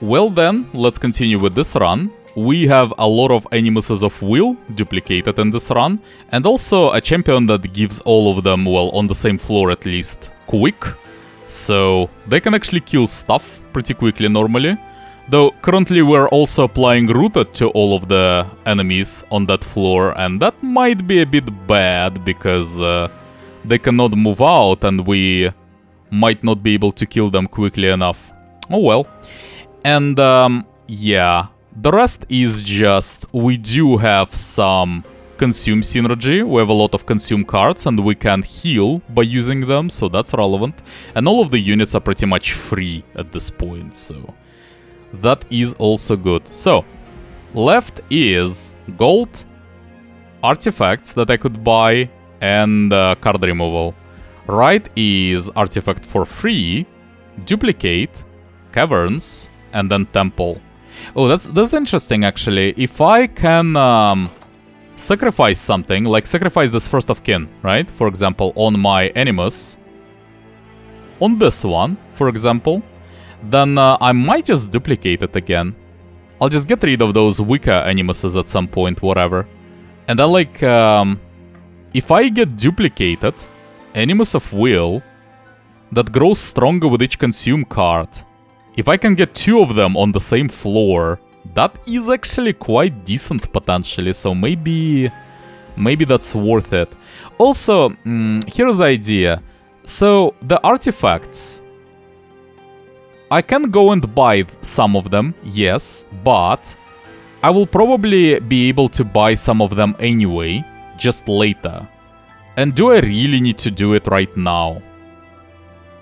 Well then, let's continue with this run. We have a lot of Animuses of Will duplicated in this run, and also a champion that gives all of them, well, on the same floor at least, quick. So they can actually kill stuff pretty quickly normally. Though currently we're also applying Rooted to all of the enemies on that floor, and that might be a bit bad because uh, they cannot move out and we might not be able to kill them quickly enough. Oh well. And um, yeah, the rest is just we do have some consume synergy. We have a lot of consume cards and we can heal by using them, so that's relevant. And all of the units are pretty much free at this point, so that is also good. So, left is gold, artifacts that I could buy, and uh, card removal. Right is artifact for free, duplicate, caverns, and then temple. Oh, that's that's interesting actually. If I can um, sacrifice something, like sacrifice this first of kin, right? For example, on my Animus, on this one, for example, then uh, I might just duplicate it again. I'll just get rid of those weaker Animuses at some point, whatever. And then like, um, if I get duplicated, Animus of Will, that grows stronger with each consume card, if I can get two of them on the same floor, that is actually quite decent potentially, so maybe... Maybe that's worth it. Also, mm, here's the idea. So, the artifacts... I can go and buy some of them, yes, but... I will probably be able to buy some of them anyway, just later. And do I really need to do it right now?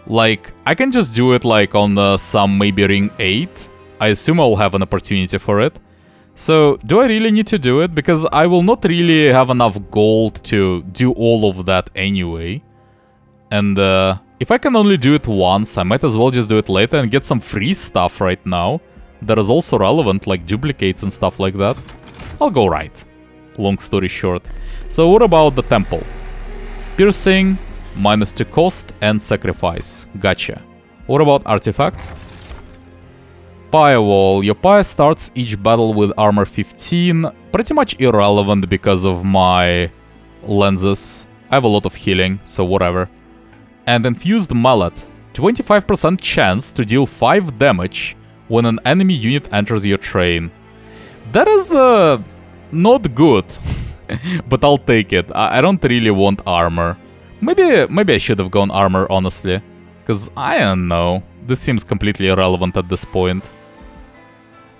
Like, I can just do it like on uh, some maybe ring 8. I assume I'll have an opportunity for it. So, do I really need to do it? Because I will not really have enough gold to do all of that anyway. And uh, if I can only do it once, I might as well just do it later and get some free stuff right now. That is also relevant, like duplicates and stuff like that. I'll go right. Long story short. So what about the temple? Piercing, minus 2 cost and sacrifice. Gotcha. What about artifact? Firewall. Your pyre starts each battle with armor 15. Pretty much irrelevant because of my lenses. I have a lot of healing, so whatever. And infused mallet. 25% chance to deal 5 damage when an enemy unit enters your train. That is uh, not good, but I'll take it. I, I don't really want armor. Maybe maybe I should have gone armor, honestly. Because I don't know. This seems completely irrelevant at this point.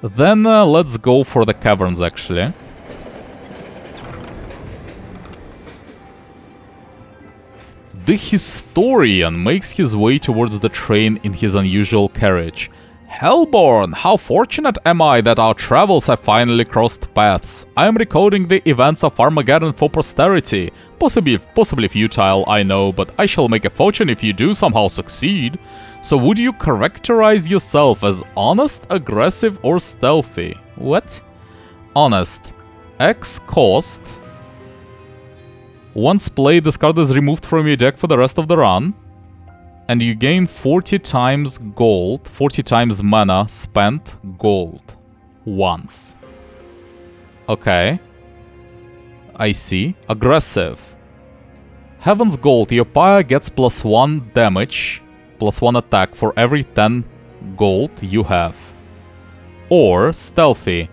Then uh, let's go for the caverns, actually. The Historian makes his way towards the train in his unusual carriage. Hellborn, how fortunate am I that our travels have finally crossed paths. I am recording the events of Armageddon for posterity. Possibly, possibly futile, I know, but I shall make a fortune if you do somehow succeed. So would you characterize yourself as honest, aggressive, or stealthy? What? Honest. X cost. Once played, this card is removed from your deck for the rest of the run and you gain 40 times gold, 40 times mana spent gold once. Okay. I see. Aggressive. Heaven's Gold, your pyre gets plus 1 damage, plus 1 attack for every 10 gold you have. Or Stealthy.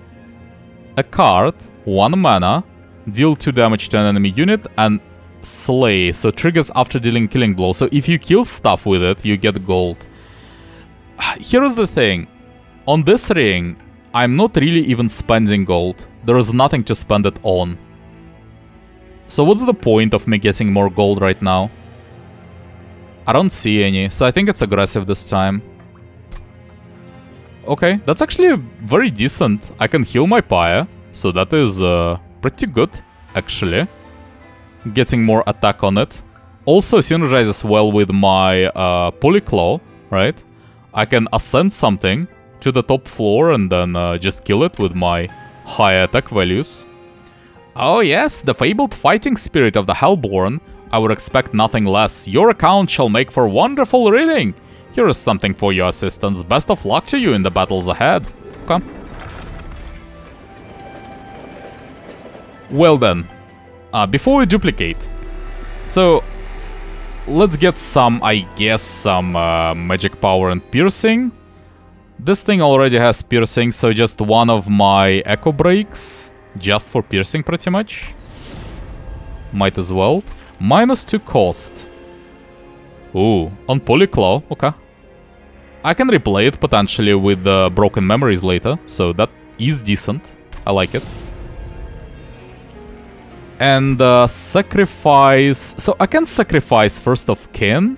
A card, 1 mana, deal 2 damage to an enemy unit, and Slay, so triggers after dealing killing blow. So if you kill stuff with it, you get gold. Here's the thing. On this ring, I'm not really even spending gold. There is nothing to spend it on. So what's the point of me getting more gold right now? I don't see any, so I think it's aggressive this time. Okay, that's actually very decent. I can heal my pyre, so that is uh, pretty good, actually getting more attack on it. Also synergizes well with my uh, Polyclaw, right? I can ascend something to the top floor and then uh, just kill it with my high attack values. Oh yes, the fabled fighting spirit of the Hellborn. I would expect nothing less. Your account shall make for wonderful reading. Here is something for your assistance. Best of luck to you in the battles ahead. Okay. Well then, uh, before we duplicate, so let's get some, I guess, some uh, magic power and piercing. This thing already has piercing, so just one of my echo breaks, just for piercing pretty much. Might as well. Minus 2 cost. Ooh, on Polyclaw, okay. I can replay it potentially with uh, Broken Memories later, so that is decent. I like it. And uh, sacrifice... So I can sacrifice First of Kin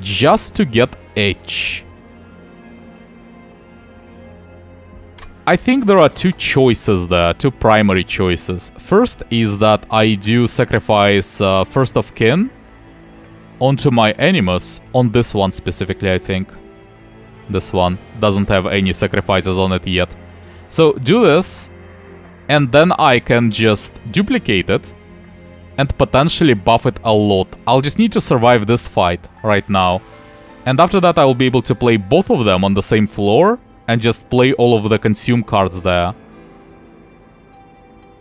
just to get H. I think there are two choices there, two primary choices. First is that I do sacrifice uh, First of Kin onto my Animus, on this one specifically, I think. This one doesn't have any sacrifices on it yet. So do this, and then I can just duplicate it and potentially buff it a lot. I'll just need to survive this fight right now. And after that I will be able to play both of them on the same floor and just play all of the consume cards there.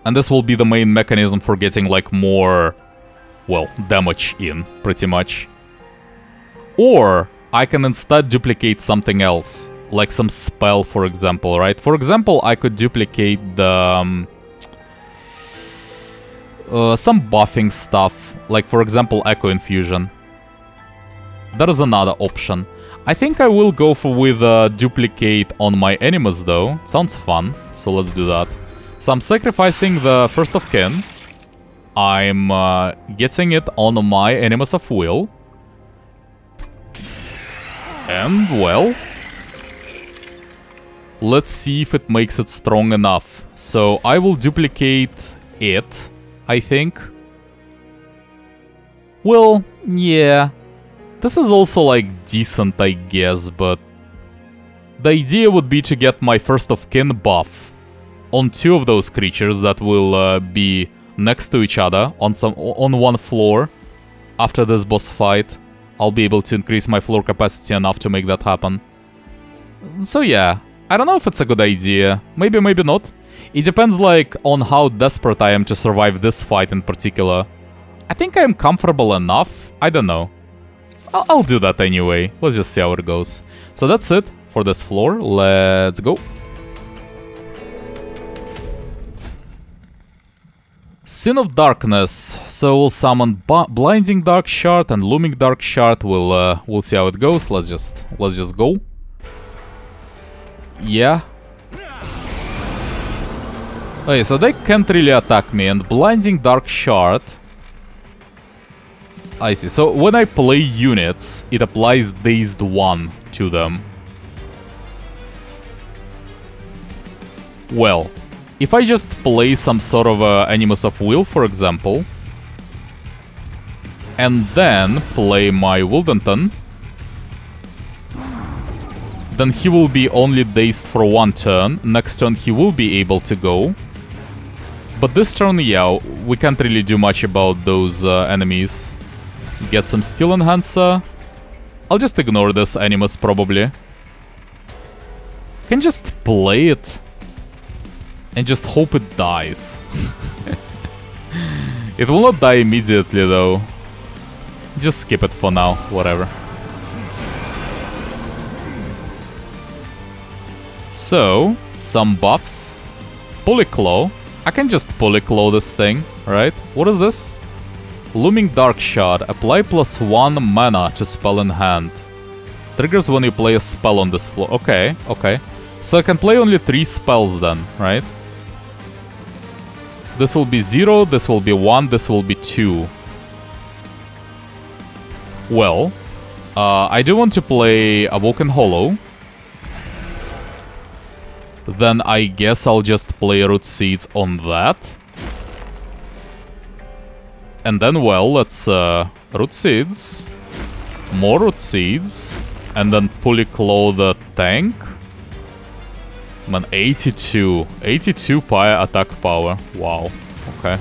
And this will be the main mechanism for getting like more well, damage in, pretty much. Or I can instead duplicate something else, like some spell, for example, right? For example, I could duplicate the... Um, uh, some buffing stuff, like for example Echo Infusion. That is another option. I think I will go for with a duplicate on my Animus though. Sounds fun, so let's do that. So I'm sacrificing the First of Kin. I'm uh, getting it on my Animus of Will. And, well... Let's see if it makes it strong enough. So, I will duplicate it, I think. Well, yeah. This is also, like, decent, I guess, but... The idea would be to get my First of Kin buff on two of those creatures that will uh, be next to each other on some on one floor after this boss fight. I'll be able to increase my floor capacity enough to make that happen. So yeah, I don't know if it's a good idea. Maybe, maybe not. It depends like on how desperate I am to survive this fight in particular. I think I am comfortable enough. I don't know. I'll, I'll do that anyway. Let's just see how it goes. So that's it for this floor. Let's go. Sin of Darkness. So we'll summon Blinding Dark Shard and Looming Dark Shard. We'll uh, we'll see how it goes. Let's just let's just go. Yeah. Okay, so they can't really attack me. And Blinding Dark Shard. I see. So when I play units, it applies Dazed 1 to them. Well, if I just play some sort of uh, Animus of Will, for example, and then play my Wyldenten, then he will be only dazed for one turn. Next turn he will be able to go. But this turn, yeah, we can't really do much about those uh, enemies. Get some Steel Enhancer. I'll just ignore this Animus, probably. Can just play it and just hope it dies. it will not die immediately though. Just skip it for now, whatever. So, some buffs. Polyclaw. I can just Polyclaw this thing, right? What is this? Looming Dark Shard. Apply plus one mana to spell in hand. Triggers when you play a spell on this floor. Okay, okay. So I can play only three spells then, right? This will be 0, this will be 1, this will be 2. Well, uh, I do want to play Awoken Hollow. Then I guess I'll just play Root Seeds on that. And then, well, let's uh, Root Seeds. More Root Seeds. And then Polyclaw the tank. Man, 82. 82 Pyre attack power. Wow. Okay.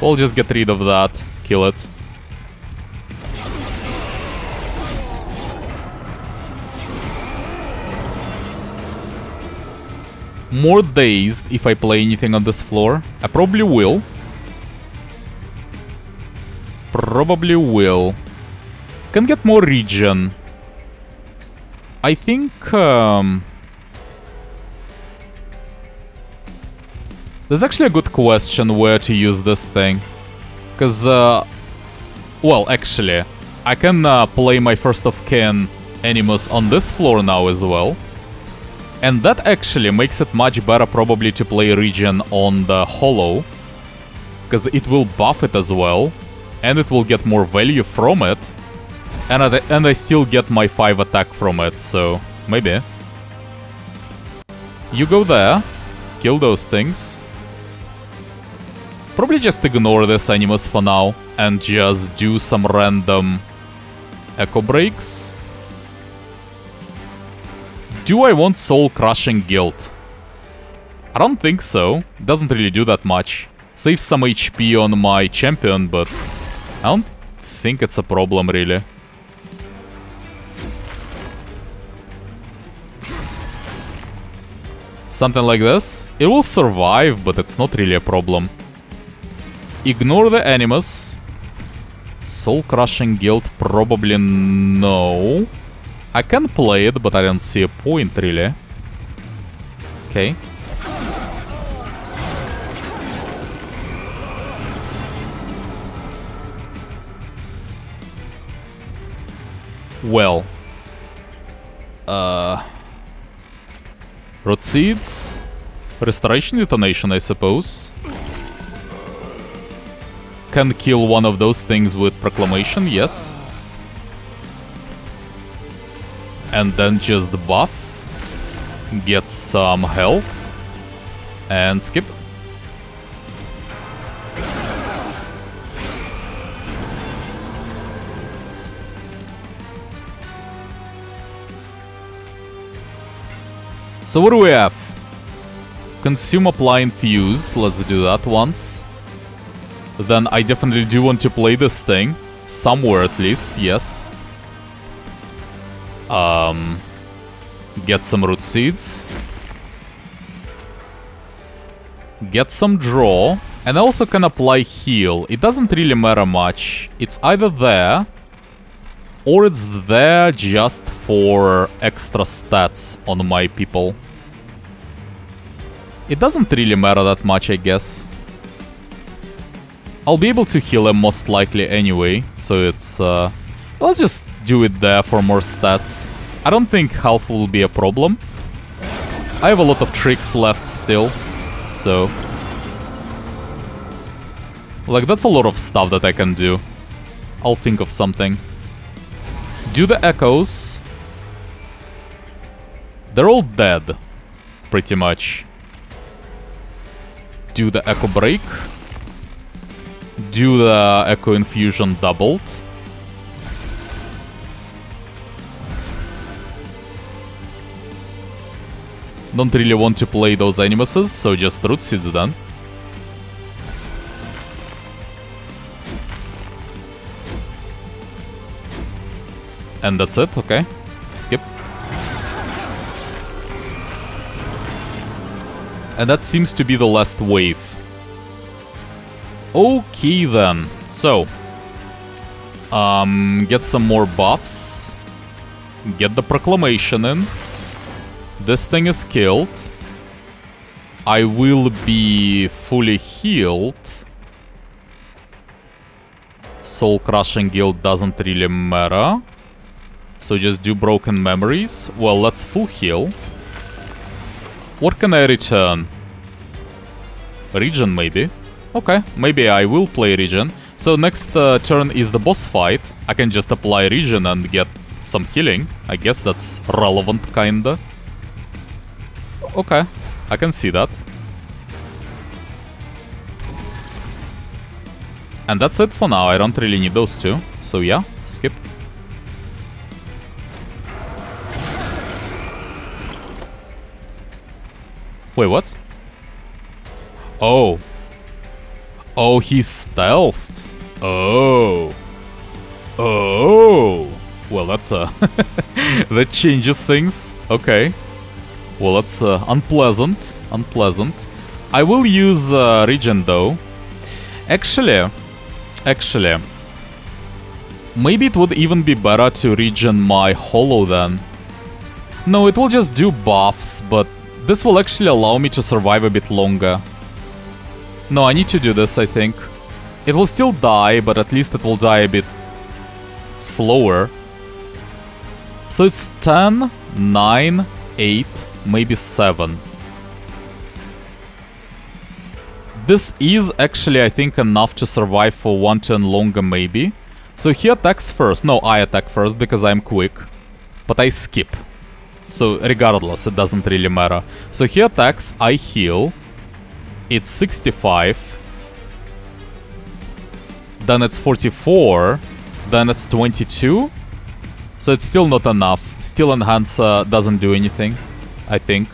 We'll just get rid of that. Kill it. More dazed if I play anything on this floor. I probably will. Probably will. Can get more Regen. I think... Um, there's actually a good question where to use this thing. Because, uh, well, actually, I can uh, play my first of kin Animus on this floor now as well. And that actually makes it much better probably to play Regen on the Hollow. Because it will buff it as well. And it will get more value from it. And I, and I still get my 5 attack from it, so maybe. You go there. Kill those things. Probably just ignore this Animus for now. And just do some random Echo Breaks. Do I want Soul Crushing Guild? I don't think so. Doesn't really do that much. Saves some HP on my champion, but I don't think it's a problem really. Something like this. It will survive, but it's not really a problem. Ignore the Animus. Soul Crushing Guild probably no. I can play it, but I don't see a point, really. Okay. Well. Uh... Root Seeds. Restoration Detonation, I suppose. Can kill one of those things with Proclamation, yes. And then just buff, get some health, and skip. So what do we have? Consume apply infused, let's do that once. Then I definitely do want to play this thing, somewhere at least, yes. Um, get some root seeds. Get some draw. And I also can apply heal. It doesn't really matter much. It's either there or it's there just for extra stats on my people. It doesn't really matter that much, I guess. I'll be able to heal him most likely anyway, so it's... Uh, let's just do it there for more stats. I don't think health will be a problem. I have a lot of tricks left still, so... Like, that's a lot of stuff that I can do. I'll think of something. Do the echoes. They're all dead, pretty much. Do the echo break. Do the echo infusion doubled. Don't really want to play those animuses, so just root seeds then. And that's it, okay. Skip. And that seems to be the last wave. Okay then. So. Um, get some more buffs. Get the proclamation in. This thing is killed. I will be fully healed. Soul Crushing Guild doesn't really matter. So just do Broken Memories. Well, let's full heal. What can I return? Regen, maybe? Okay, maybe I will play Regen. So next uh, turn is the boss fight. I can just apply Regen and get some healing. I guess that's relevant, kinda. Okay, I can see that. And that's it for now, I don't really need those two. So yeah, skip. Wait, what? Oh. Oh, he's stealthed. Oh. Oh. Well, that, uh, that changes things. Okay. Well, that's uh, unpleasant. unpleasant. I will use uh, Regen though. Actually, actually, maybe it would even be better to regen my Hollow then. No, it will just do buffs, but this will actually allow me to survive a bit longer. No, I need to do this, I think. It will still die, but at least it will die a bit slower. So it's 10, 9, 8, maybe 7. This is actually, I think, enough to survive for one turn longer, maybe. So he attacks first. No, I attack first because I'm quick. But I skip. So regardless, it doesn't really matter. So he attacks, I heal. It's 65. Then it's 44. Then it's 22. So it's still not enough. Steel Enhancer doesn't do anything, I think.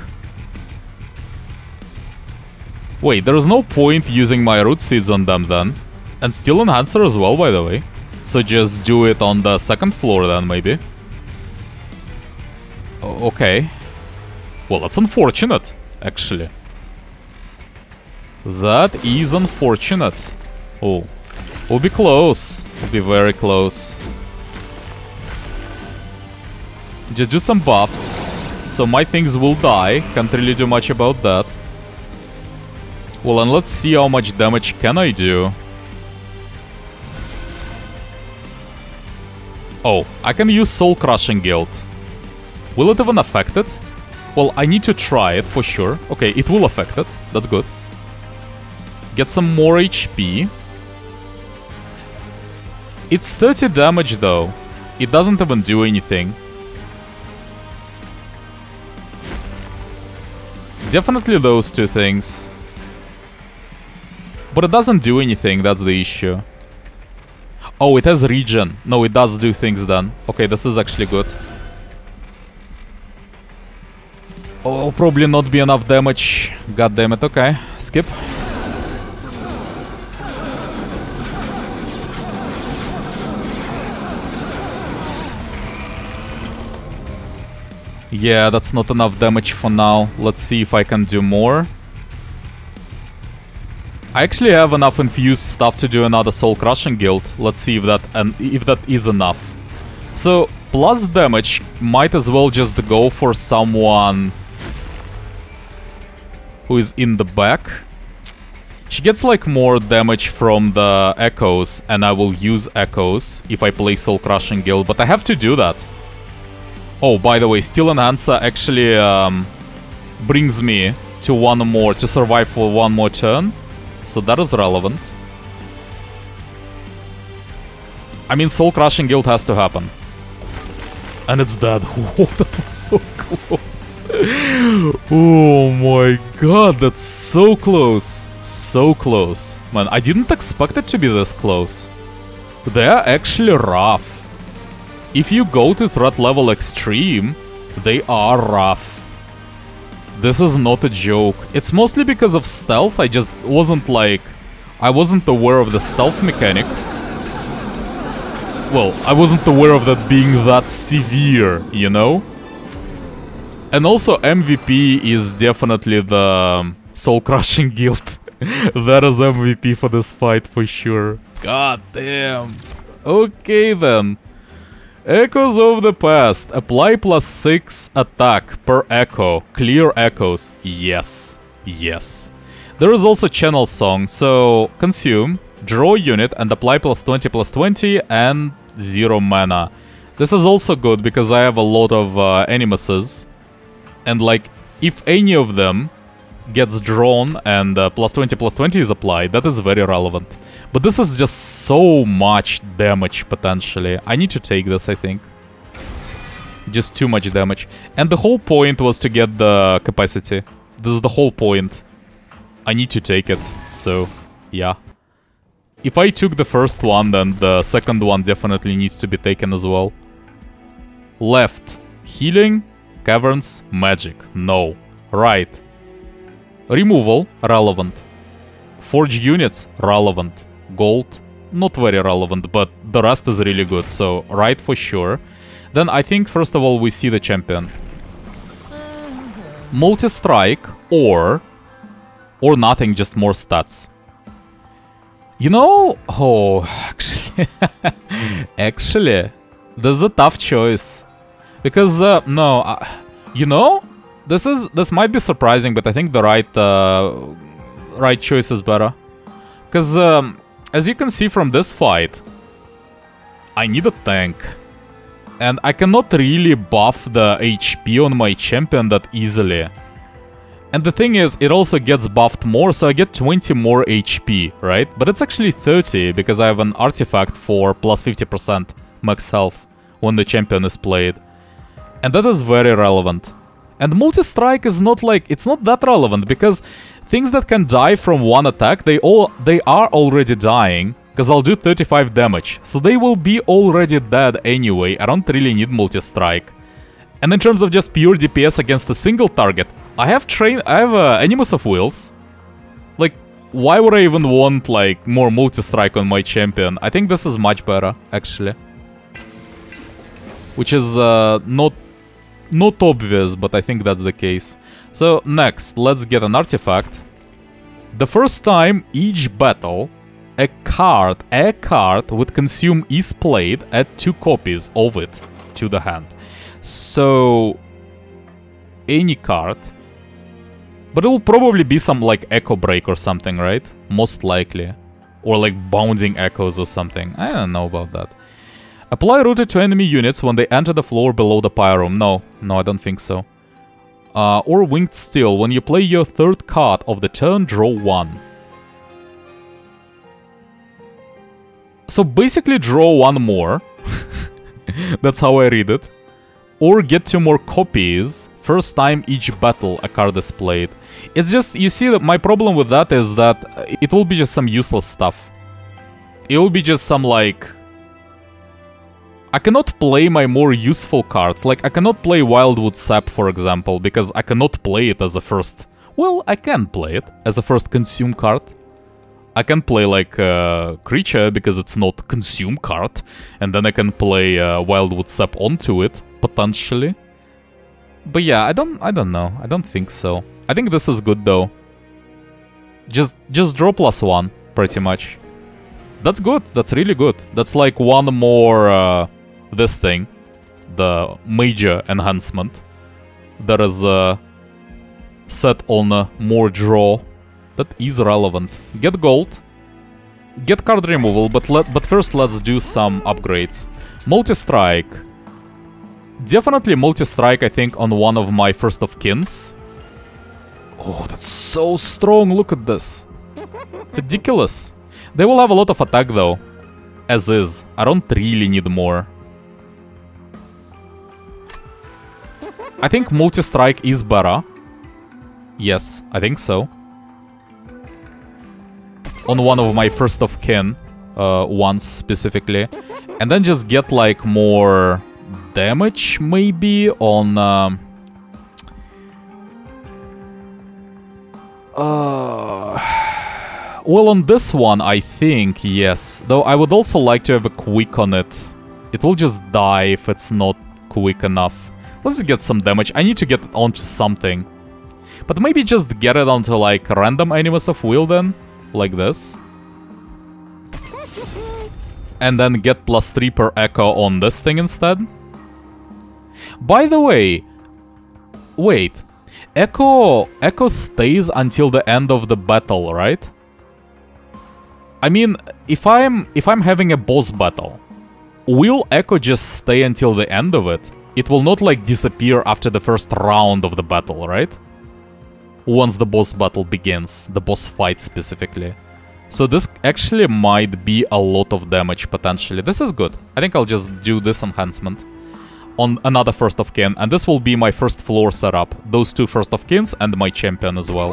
Wait, there is no point using my Root Seeds on them then. And Steel Enhancer as well, by the way. So just do it on the second floor then, maybe. O okay. Well, that's unfortunate, actually. That is unfortunate. Oh. We'll be close. We'll be very close. Just do some buffs. So my things will die. Can't really do much about that. Well, and let's see how much damage can I do. Oh, I can use Soul Crushing Guild. Will it even affect it? Well, I need to try it for sure. Okay, it will affect it. That's good. Get some more HP. It's 30 damage though. It doesn't even do anything. Definitely those two things. But it doesn't do anything, that's the issue. Oh, it has regen. No, it does do things then. Okay, this is actually good. Oh, probably not be enough damage. God damn it, okay. Skip. Yeah, that's not enough damage for now. Let's see if I can do more. I actually have enough infused stuff to do another soul crushing guild. Let's see if that and if that is enough. So plus damage might as well just go for someone who is in the back. She gets like more damage from the echoes and I will use echoes if I play soul crushing guild, but I have to do that. Oh, by the way, Steel Enhancer actually um, brings me to one more, to survive for one more turn. So that is relevant. I mean, Soul Crushing Guild has to happen. And it's dead. Oh, that was so close. oh my god, that's so close. So close. Man, I didn't expect it to be this close. They're actually rough. If you go to threat level extreme, they are rough. This is not a joke. It's mostly because of stealth, I just wasn't like... I wasn't aware of the stealth mechanic. Well, I wasn't aware of that being that severe, you know? And also MVP is definitely the um, Soul Crushing Guild. that is MVP for this fight for sure. God damn. Okay then. Echoes of the Past. Apply plus 6 attack per echo. Clear echoes. Yes. Yes. There is also channel song, so consume, draw unit, and apply plus 20 plus 20 and 0 mana. This is also good because I have a lot of uh, animuses. And like, if any of them gets drawn and uh, plus 20 plus 20 is applied, that is very relevant. But this is just so much damage, potentially. I need to take this, I think. Just too much damage. And the whole point was to get the capacity. This is the whole point. I need to take it, so yeah. If I took the first one, then the second one definitely needs to be taken as well. Left. Healing. Caverns. Magic. No. Right. Removal, relevant. Forge units, relevant. Gold, not very relevant, but the rest is really good, so right for sure. Then I think first of all we see the champion. Multi-strike, or or nothing, just more stats. You know, oh, actually, actually, this is a tough choice because uh, no, uh, you know, this is this might be surprising, but I think the right uh, right choice is better because um, as you can see from this fight, I need a tank. And I cannot really buff the HP on my champion that easily. And the thing is, it also gets buffed more, so I get 20 more HP, right? But it's actually 30, because I have an artifact for plus 50% max health when the champion is played. And that is very relevant. And multi-strike is not like, it's not that relevant, because things that can die from one attack, they all they are already dying, because I'll do 35 damage. So they will be already dead anyway, I don't really need multi-strike. And in terms of just pure DPS against a single target, I have train I have uh, Animus of Wills. Like, why would I even want, like, more multi-strike on my champion? I think this is much better, actually. Which is uh, not, not obvious, but I think that's the case. So, next, let's get an artifact. The first time each battle, a card, a card with consume is played, add two copies of it to the hand. So, any card but it will probably be some like echo break or something, right? Most likely. Or like bounding echoes or something. I don't know about that. Apply rooted to enemy units when they enter the floor below the pyrom. No, no, I don't think so. Uh, or winged steel. When you play your third card of the turn, draw one. So basically draw one more. That's how I read it. Or get two more copies first time each battle a card is played. It's just, you see, that my problem with that is that it will be just some useless stuff. It will be just some, like... I cannot play my more useful cards. Like, I cannot play Wildwood Sap, for example, because I cannot play it as a first... Well, I can play it as a first consume card. I can play, like, a creature, because it's not consume card. And then I can play uh, Wildwood Sap onto it, potentially. But yeah, I don't I don't know. I don't think so. I think this is good though. Just just draw plus one, pretty much. That's good. That's really good. That's like one more uh, this thing, the major enhancement that is uh, set on more draw. That is relevant. Get gold. Get card removal, but let but first let's do some upgrades. Multi-strike. Definitely multi-strike, I think, on one of my first of kins. Oh, that's so strong. Look at this. Ridiculous. They will have a lot of attack, though. As is. I don't really need more. I think multi-strike is better. Yes, I think so. On one of my first of kin. Uh, once specifically. And then just get, like, more damage, maybe, on... Um, uh, well, on this one, I think, yes. Though I would also like to have a quick on it. It will just die if it's not quick enough. Let's just get some damage. I need to get it onto something. But maybe just get it onto, like, random Animus of Will then? Like this. And then get plus 3 per echo on this thing instead. By the way, wait. Echo Echo stays until the end of the battle, right? I mean, if I'm if I'm having a boss battle, will Echo just stay until the end of it? It will not like disappear after the first round of the battle, right? Once the boss battle begins, the boss fight specifically. So this actually might be a lot of damage potentially. This is good. I think I'll just do this enhancement on another First of Kin, and this will be my first floor setup. Those two First of Kins and my champion as well.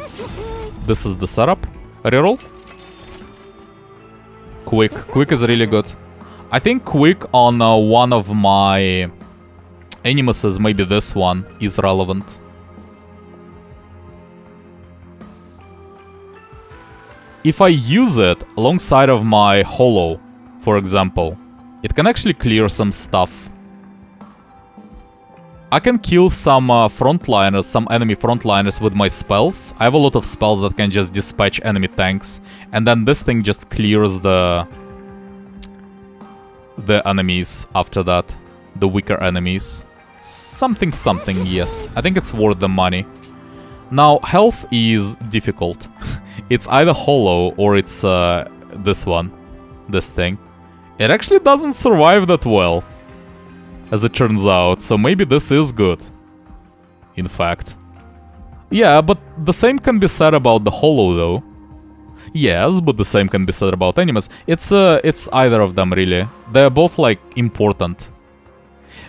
This is the setup. Reroll. Quick. Quick is really good. I think Quick on uh, one of my Animuses, maybe this one, is relevant. If I use it alongside of my Hollow, for example, it can actually clear some stuff I can kill some uh, frontliners, some enemy frontliners with my spells. I have a lot of spells that can just dispatch enemy tanks. And then this thing just clears the... The enemies after that. The weaker enemies. Something something, yes. I think it's worth the money. Now, health is difficult. it's either hollow or it's uh, this one. This thing. It actually doesn't survive that well as it turns out, so maybe this is good. In fact. Yeah, but the same can be said about the Hollow, though. Yes, but the same can be said about Animus. It's, uh, it's either of them, really. They're both, like, important.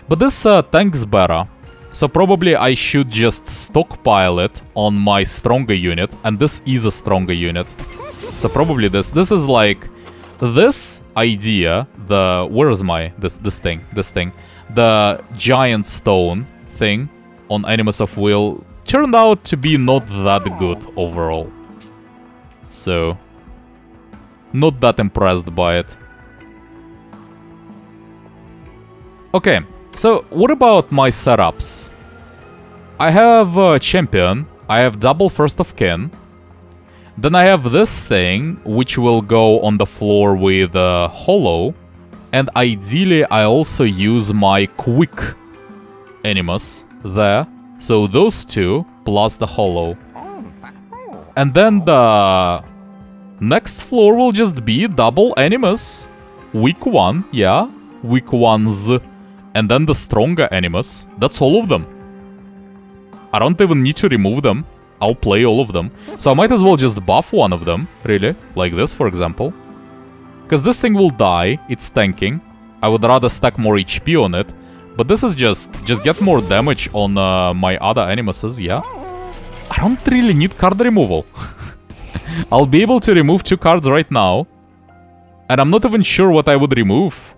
But this uh, tank's better. So probably I should just stockpile it on my stronger unit, and this is a stronger unit. So probably this. This is like... This idea, the... Where is my... This, this thing, this thing the giant stone thing on Animus of Will turned out to be not that good overall. So, not that impressed by it. Okay, so what about my setups? I have a champion, I have double first of kin, then I have this thing, which will go on the floor with uh, Hollow, and ideally, I also use my quick animus there. So those two, plus the hollow. And then the next floor will just be double animus. Weak one, yeah. Weak ones. And then the stronger animus. That's all of them. I don't even need to remove them. I'll play all of them. So I might as well just buff one of them, really. Like this, for example. Because this thing will die, it's tanking. I would rather stack more HP on it. But this is just, just get more damage on uh, my other animuses, yeah? I don't really need card removal. I'll be able to remove two cards right now. And I'm not even sure what I would remove.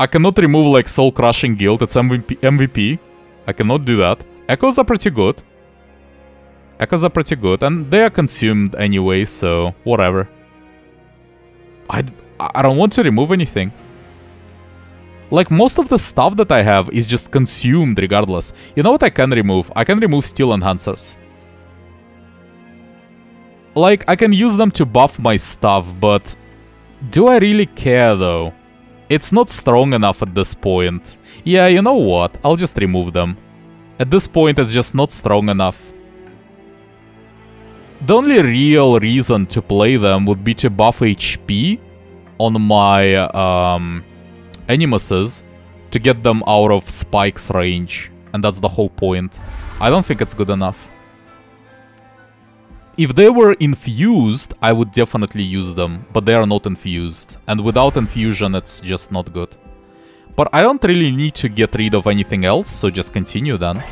I cannot remove like Soul Crushing Guild, it's MVP, MVP. I cannot do that. Echoes are pretty good. Echoes are pretty good, and they are consumed anyway, so whatever. I, I don't want to remove anything. Like, most of the stuff that I have is just consumed regardless. You know what I can remove? I can remove steel enhancers. Like, I can use them to buff my stuff, but... Do I really care, though? It's not strong enough at this point. Yeah, you know what? I'll just remove them. At this point, it's just not strong enough. The only real reason to play them would be to buff HP on my um, Animuses to get them out of Spike's range. And that's the whole point. I don't think it's good enough. If they were infused, I would definitely use them, but they are not infused. And without infusion, it's just not good. But I don't really need to get rid of anything else, so just continue then.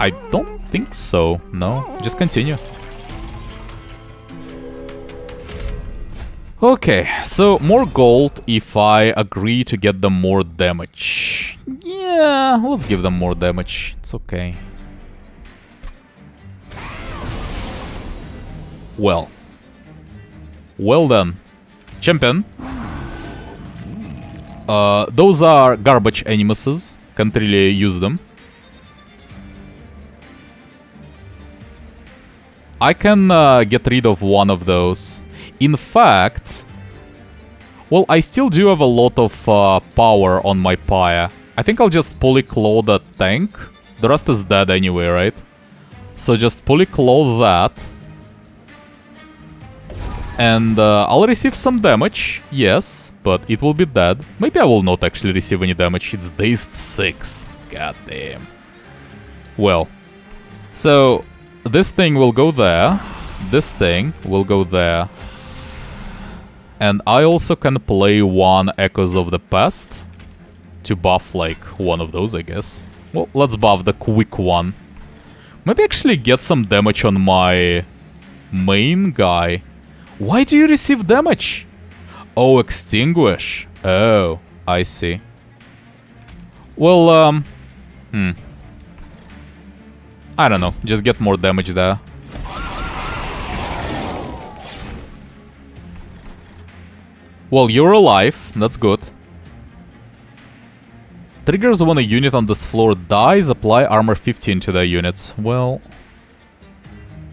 I don't think so. No, just continue. Okay, so more gold if I agree to get them more damage. Yeah, let's give them more damage. It's okay. Well. Well then. Champion. Uh, those are garbage animuses. Can't really use them. I can uh, get rid of one of those. In fact... Well, I still do have a lot of uh, power on my pyre. I think I'll just polyclaw that tank. The rest is dead anyway, right? So just polyclaw that. And uh, I'll receive some damage, yes, but it will be dead. Maybe I will not actually receive any damage, it's dazed 6. God damn. Well, so this thing will go there. This thing will go there. And I also can play one Echoes of the Past to buff like one of those, I guess. Well, let's buff the quick one. Maybe actually get some damage on my main guy. Why do you receive damage? Oh, extinguish. Oh, I see. Well, um... Hmm. I don't know, just get more damage there. Well, you're alive, that's good. Triggers when a unit on this floor dies, apply armor 15 to their units. Well...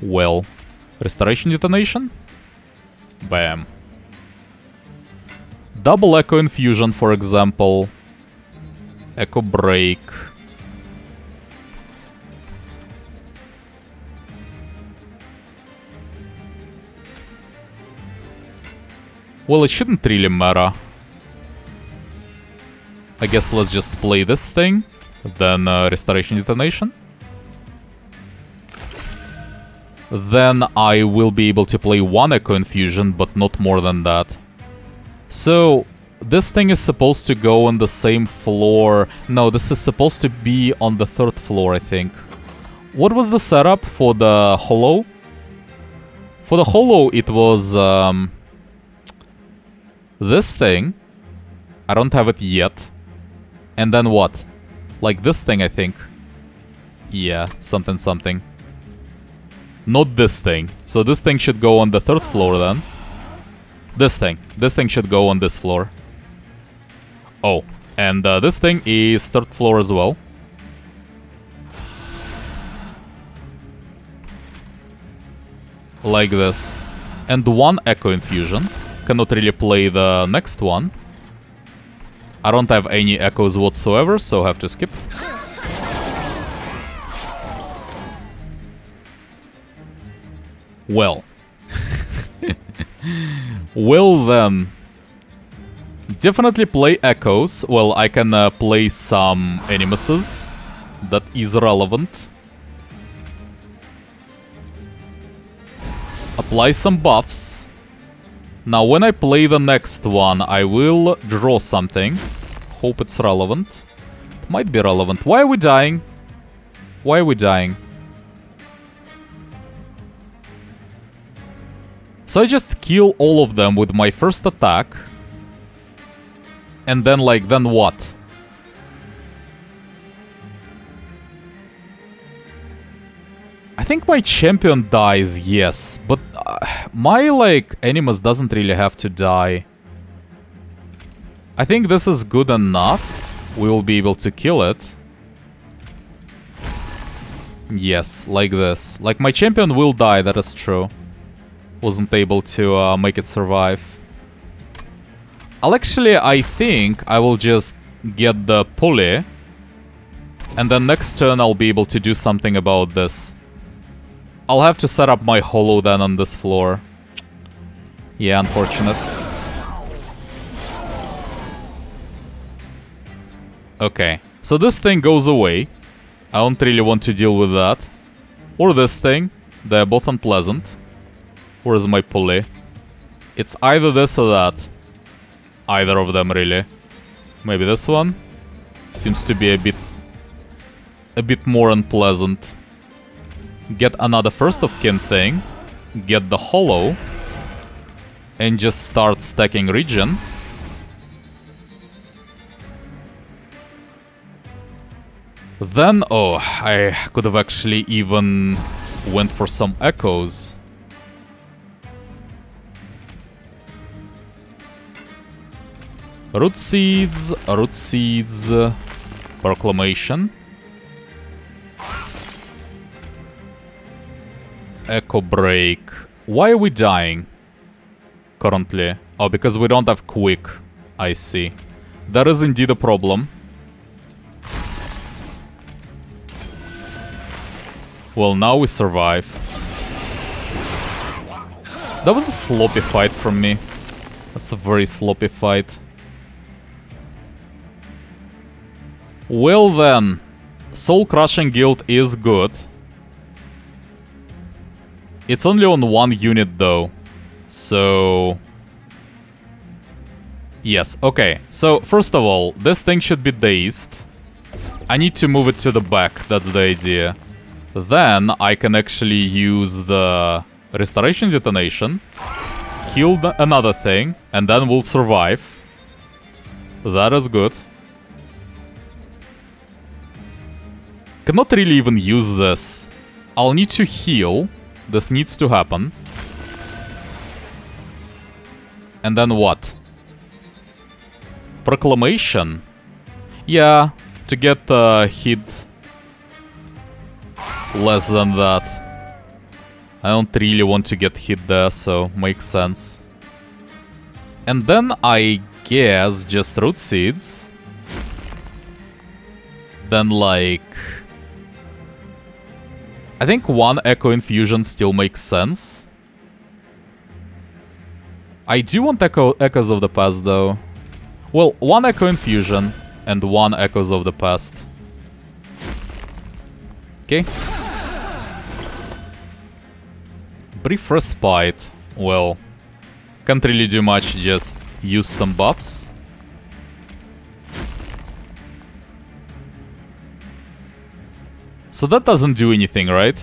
Well... Restoration detonation? Bam. Double Echo Infusion, for example. Echo Break. Well, it shouldn't really matter. I guess let's just play this thing, then uh, Restoration Detonation. Then I will be able to play one Echo Infusion, but not more than that. So, this thing is supposed to go on the same floor. No, this is supposed to be on the third floor, I think. What was the setup for the Hollow? For the Hollow, it was... Um, this thing. I don't have it yet. And then what? Like this thing, I think. Yeah, something something. Not this thing. So this thing should go on the third floor then. This thing. This thing should go on this floor. Oh, and uh, this thing is third floor as well. Like this. And one Echo Infusion. Cannot really play the next one. I don't have any Echoes whatsoever, so have to skip. Well. Will then. Definitely play Echoes. Well, I can uh, play some Animuses. That is relevant. Apply some buffs. Now, when I play the next one, I will draw something. Hope it's relevant. Might be relevant. Why are we dying? Why are we dying? So I just kill all of them with my first attack. And then, like, then what? I think my champion dies, yes. But uh, my, like, Animus doesn't really have to die. I think this is good enough. We will be able to kill it. Yes, like this. Like, my champion will die, that is true wasn't able to uh, make it survive. I'll actually, I think, I will just get the pulley. And then next turn I'll be able to do something about this. I'll have to set up my hollow then on this floor. Yeah, unfortunate. Okay, so this thing goes away. I don't really want to deal with that. Or this thing. They're both unpleasant. Where's my pulley? It's either this or that. Either of them, really. Maybe this one? Seems to be a bit... A bit more unpleasant. Get another first of kin thing. Get the hollow. And just start stacking Regen. Then, oh, I could have actually even went for some echoes. Root Seeds, Root Seeds, Proclamation. Echo Break. Why are we dying? Currently. Oh, because we don't have Quick. I see. That is indeed a problem. Well, now we survive. That was a sloppy fight from me. That's a very sloppy fight. Well then, Soul Crushing Guild is good. It's only on one unit though. So... Yes, okay. So, first of all, this thing should be dazed. I need to move it to the back, that's the idea. Then I can actually use the Restoration Detonation, kill another thing, and then we'll survive. That is good. Cannot really even use this. I'll need to heal. This needs to happen. And then what? Proclamation. Yeah, to get uh, hit less than that. I don't really want to get hit there, so makes sense. And then I guess just root seeds. Then like... I think one Echo Infusion still makes sense. I do want echo Echoes of the Past though. Well, one Echo Infusion and one Echoes of the Past. Okay. Brief Respite. Well, can't really do much, just use some buffs. So that doesn't do anything, right?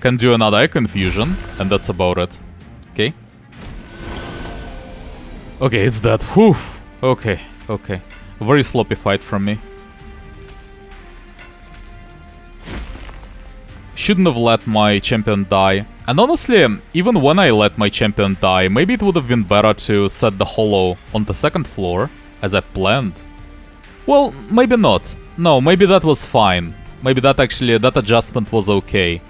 Can do another Echo Infusion, and that's about it. Okay. Okay, it's dead. Whew. Okay, okay. Very sloppy fight from me. Shouldn't have let my champion die. And honestly, even when I let my champion die, maybe it would have been better to set the hollow on the second floor, as I've planned. Well, maybe not. No, maybe that was fine. Maybe that actually, that adjustment was okay.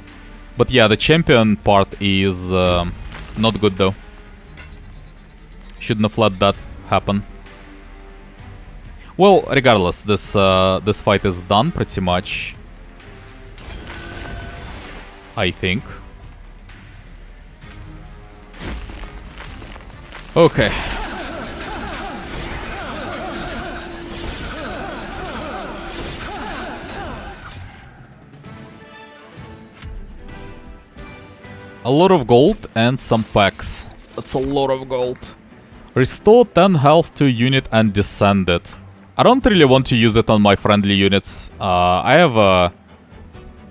But yeah, the champion part is uh, not good though. Shouldn't have let that happen. Well, regardless, this uh, this fight is done pretty much. I think. Okay. A lot of gold and some packs. That's a lot of gold. Restore 10 health to unit and descend it. I don't really want to use it on my friendly units. Uh, I have a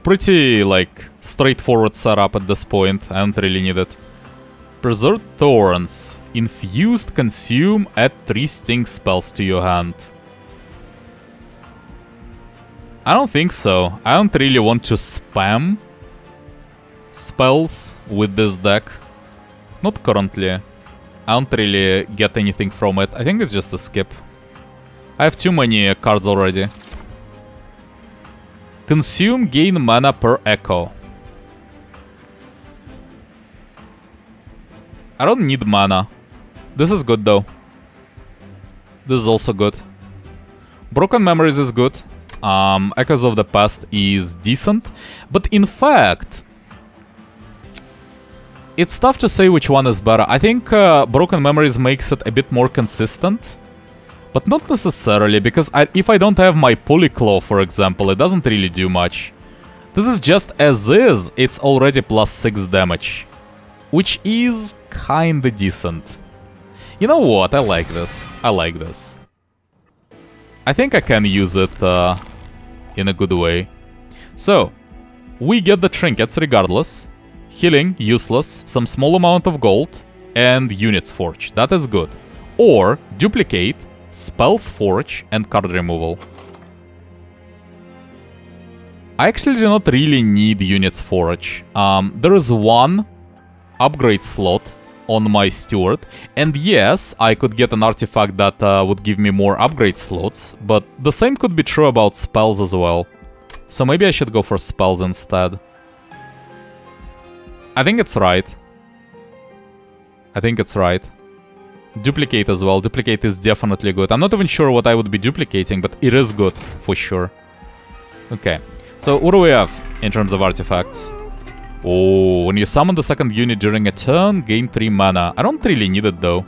pretty, like, straightforward setup at this point. I don't really need it. Preserve Thorns. Infused consume, add 3 sting spells to your hand. I don't think so. I don't really want to spam spells with this deck. Not currently. I don't really get anything from it. I think it's just a skip. I have too many cards already. Consume, gain mana per echo. I don't need mana. This is good though. This is also good. Broken Memories is good. Um, Echoes of the Past is decent. But in fact, it's tough to say which one is better. I think uh, Broken Memories makes it a bit more consistent. But not necessarily, because I, if I don't have my Polyclaw, for example, it doesn't really do much. This is just as is, it's already plus 6 damage. Which is kinda decent. You know what, I like this. I like this. I think I can use it uh, in a good way. So, we get the trinkets regardless. Healing, useless, some small amount of gold, and units forge. That is good. Or, duplicate, spells forge, and card removal. I actually do not really need units forge. Um, there is one upgrade slot on my steward. And yes, I could get an artifact that uh, would give me more upgrade slots, but the same could be true about spells as well. So maybe I should go for spells instead. I think it's right. I think it's right. Duplicate as well. Duplicate is definitely good. I'm not even sure what I would be duplicating, but it is good, for sure. Okay. So what do we have in terms of artifacts? Oh, when you summon the second unit during a turn, gain 3 mana. I don't really need it though.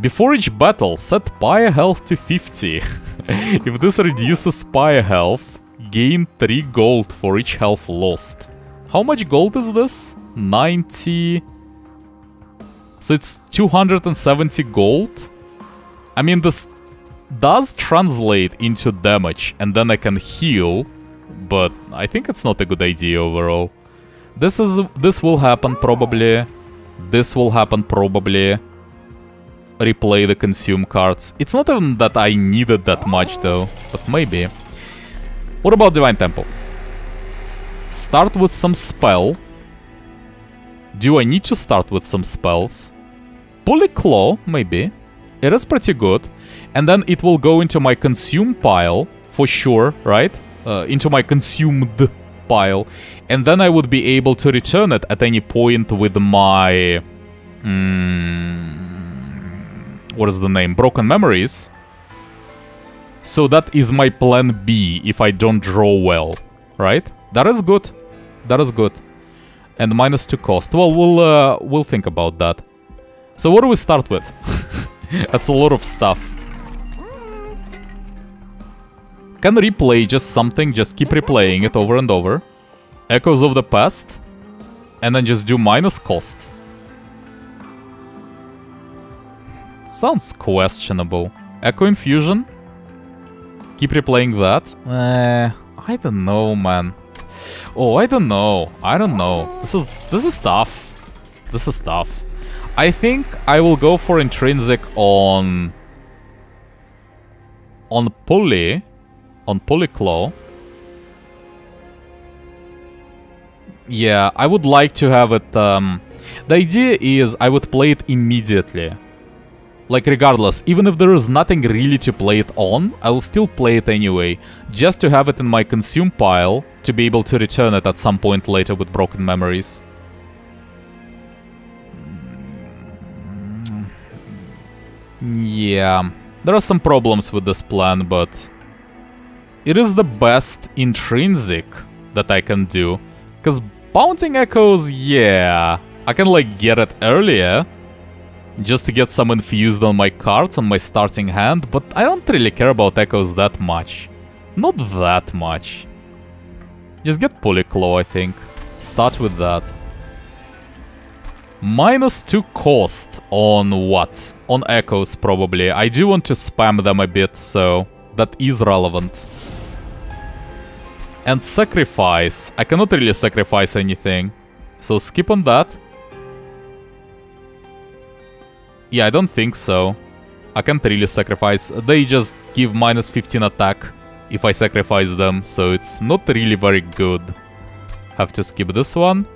Before each battle, set Pyre health to 50. if this reduces Pyre health, gain 3 gold for each health lost. How much gold is this? 90... So it's 270 gold? I mean, this does translate into damage, and then I can heal but I think it's not a good idea overall. This is this will happen probably. This will happen probably. Replay the consume cards. It's not even that I needed that much though, but maybe. What about Divine Temple? Start with some spell. Do I need to start with some spells? Polyclaw, maybe. It is pretty good. And then it will go into my consume pile, for sure, right? Uh, into my consumed pile. And then I would be able to return it at any point with my... Mm, what is the name? Broken Memories. So that is my plan B if I don't draw well, right? That is good. That is good. And minus 2 cost. Well, we'll, uh, we'll think about that. So what do we start with? That's a lot of stuff. Can replay just something, just keep replaying it over and over. Echoes of the past. And then just do minus cost. Sounds questionable. Echo Infusion. Keep replaying that. Uh, I don't know, man. Oh, I don't know. I don't know. This is this is tough. This is tough. I think I will go for intrinsic on on pulley on Polyclaw. Yeah, I would like to have it um the idea is I would play it immediately. Like regardless, even if there is nothing really to play it on, I will still play it anyway, just to have it in my consume pile, to be able to return it at some point later with broken memories. Yeah, there are some problems with this plan, but it is the best intrinsic that I can do. Because Bouncing Echoes, yeah, I can like get it earlier, just to get some infused on my cards on my starting hand, but I don't really care about Echoes that much. Not that much. Just get Polyclaw, I think. Start with that. Minus 2 cost on what? On Echoes, probably. I do want to spam them a bit, so that is relevant. And Sacrifice. I cannot really sacrifice anything. So skip on that. Yeah, I don't think so. I can't really sacrifice. They just give minus 15 attack if I sacrifice them, so it's not really very good. Have to skip this one.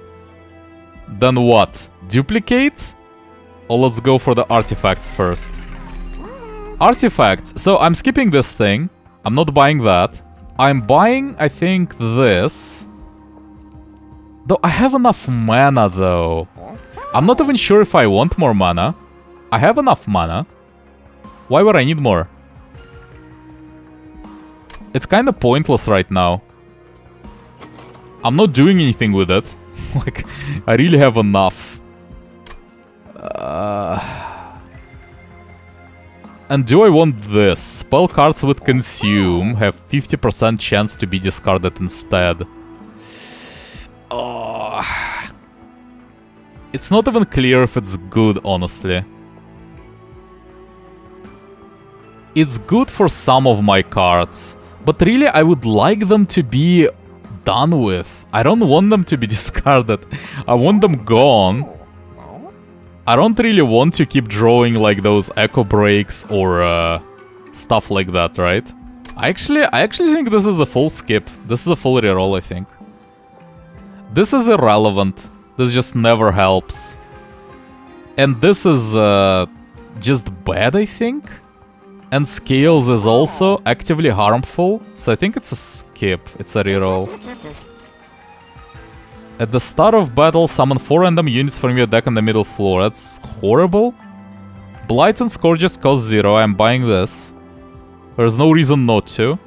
Then what? Duplicate? Or let's go for the artifacts first. Artifacts. So I'm skipping this thing. I'm not buying that. I'm buying, I think, this. Though I have enough mana, though. I'm not even sure if I want more mana. I have enough mana. Why would I need more? It's kind of pointless right now. I'm not doing anything with it. like, I really have enough. Uh... And do I want this? Spell cards with Consume have 50% chance to be discarded instead. Oh. It's not even clear if it's good, honestly. It's good for some of my cards, but really I would like them to be done with. I don't want them to be discarded. I want them gone. I don't really want to keep drawing like those echo breaks or uh, stuff like that, right? I actually, I actually think this is a full skip. This is a full reroll, I think. This is irrelevant. This just never helps. And this is uh, just bad, I think. And Scales is also actively harmful, so I think it's a skip. It's a reroll. At the start of battle, summon 4 random units from your deck on the middle floor. That's horrible. Blights and Scourges cost 0. I'm buying this. There's no reason not to.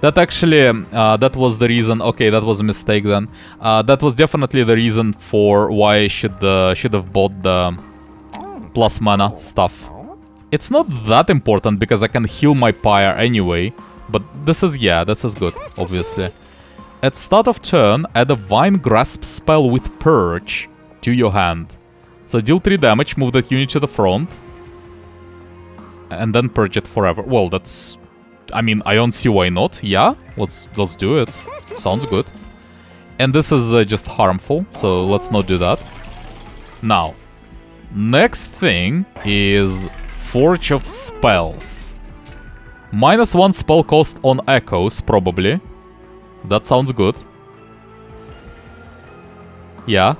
That actually, uh, that was the reason. Okay, that was a mistake then. Uh, that was definitely the reason for why I should, uh, should have bought the plus mana stuff. It's not that important because I can heal my pyre anyway. But this is, yeah, this is good, obviously. At start of turn, add a Vine Grasp spell with Purge to your hand. So deal 3 damage, move that unit to the front. And then purge it forever. Well, that's... I mean, I don't see why not. Yeah, let's let's do it. Sounds good. And this is uh, just harmful, so let's not do that. Now, next thing is Forge of Spells. Minus one spell cost on Echoes, probably. That sounds good. Yeah,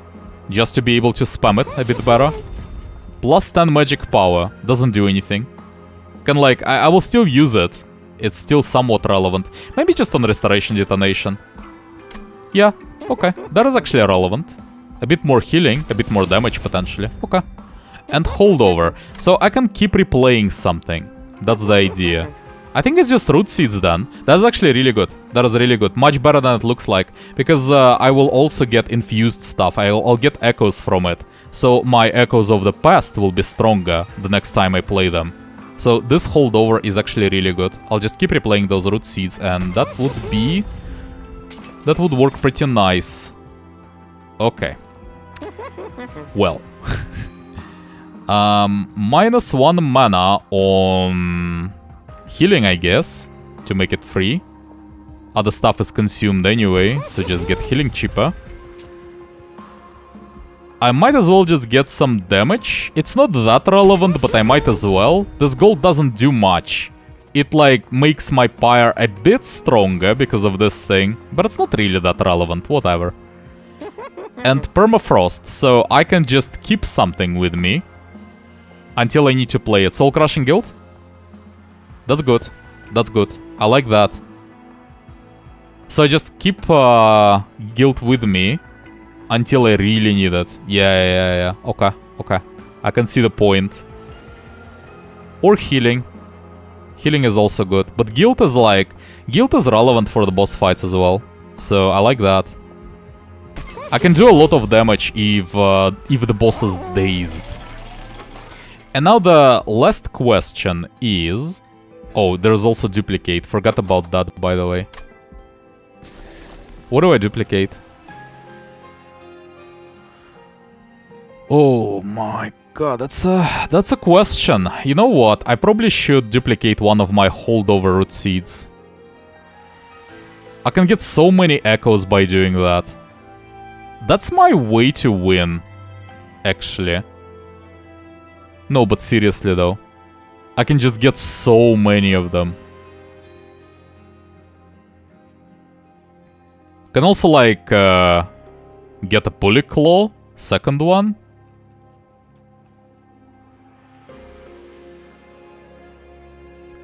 just to be able to spam it a bit better. Plus 10 magic power, doesn't do anything. can like, I, I will still use it. It's still somewhat relevant. Maybe just on Restoration Detonation. Yeah, okay. That is actually relevant. A bit more healing, a bit more damage potentially. Okay. And holdover. So I can keep replaying something. That's the idea. I think it's just root seeds then. That's actually really good. That is really good. Much better than it looks like. Because uh, I will also get infused stuff. I'll, I'll get echoes from it. So my echoes of the past will be stronger the next time I play them. So this holdover is actually really good. I'll just keep replaying those root seeds and that would be... That would work pretty nice. Okay. Well. um, minus one mana on healing, I guess, to make it free. Other stuff is consumed anyway, so just get healing cheaper. I might as well just get some damage. It's not that relevant, but I might as well. This gold doesn't do much. It like makes my pyre a bit stronger because of this thing, but it's not really that relevant, whatever. And permafrost, so I can just keep something with me until I need to play it. Soul Crushing Guild? That's good. That's good. I like that. So I just keep uh, Guild with me until I really need it. Yeah, yeah, yeah. Okay, okay. I can see the point. Or healing. Healing is also good. But Guild is like... Guild is relevant for the boss fights as well. So I like that. I can do a lot of damage if, uh, if the boss is dazed. And now the last question is... Oh, there's also duplicate. Forgot about that, by the way. What do I duplicate? Oh my god, that's a, that's a question. You know what? I probably should duplicate one of my holdover root seeds. I can get so many echoes by doing that. That's my way to win, actually. No, but seriously though. I can just get so many of them. Can also like uh, get a Pulley Claw, second one.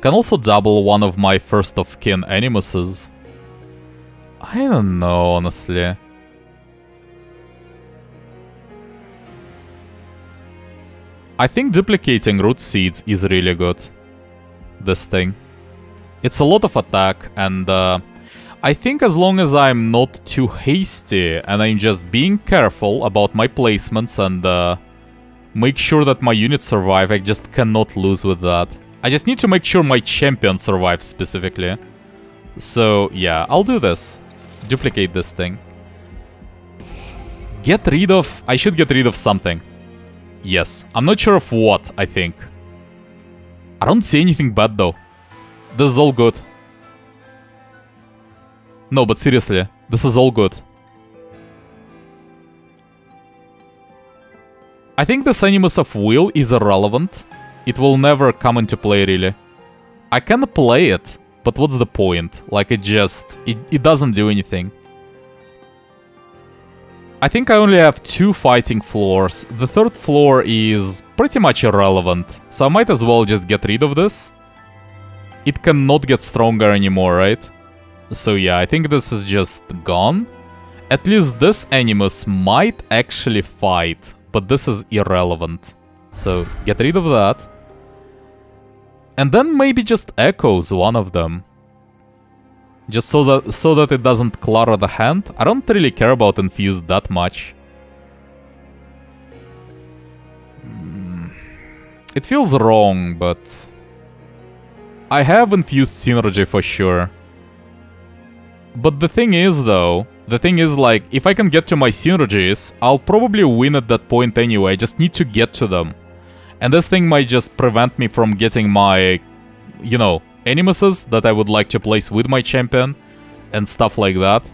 Can also double one of my first of kin animuses. I don't know, honestly. I think duplicating root seeds is really good. This thing. It's a lot of attack and uh, I think as long as I'm not too hasty and I'm just being careful about my placements and uh, make sure that my units survive, I just cannot lose with that. I just need to make sure my champion survives specifically. So yeah, I'll do this. Duplicate this thing. Get rid of... I should get rid of something. Yes. I'm not sure of what, I think. I don't see anything bad though. This is all good. No, but seriously, this is all good. I think this Animus of Will is irrelevant. It will never come into play, really. I can play it, but what's the point? Like, it just... It, it doesn't do anything. I think I only have two fighting floors. The third floor is pretty much irrelevant, so I might as well just get rid of this. It cannot get stronger anymore, right? So yeah, I think this is just gone. At least this Animus might actually fight, but this is irrelevant. So get rid of that. And then maybe just echoes one of them. Just so that so that it doesn't clutter the hand. I don't really care about infused that much. Mm. It feels wrong, but... I have infused synergy for sure. But the thing is, though, the thing is, like, if I can get to my synergies, I'll probably win at that point anyway, I just need to get to them. And this thing might just prevent me from getting my, you know, animuses that I would like to place with my champion and stuff like that.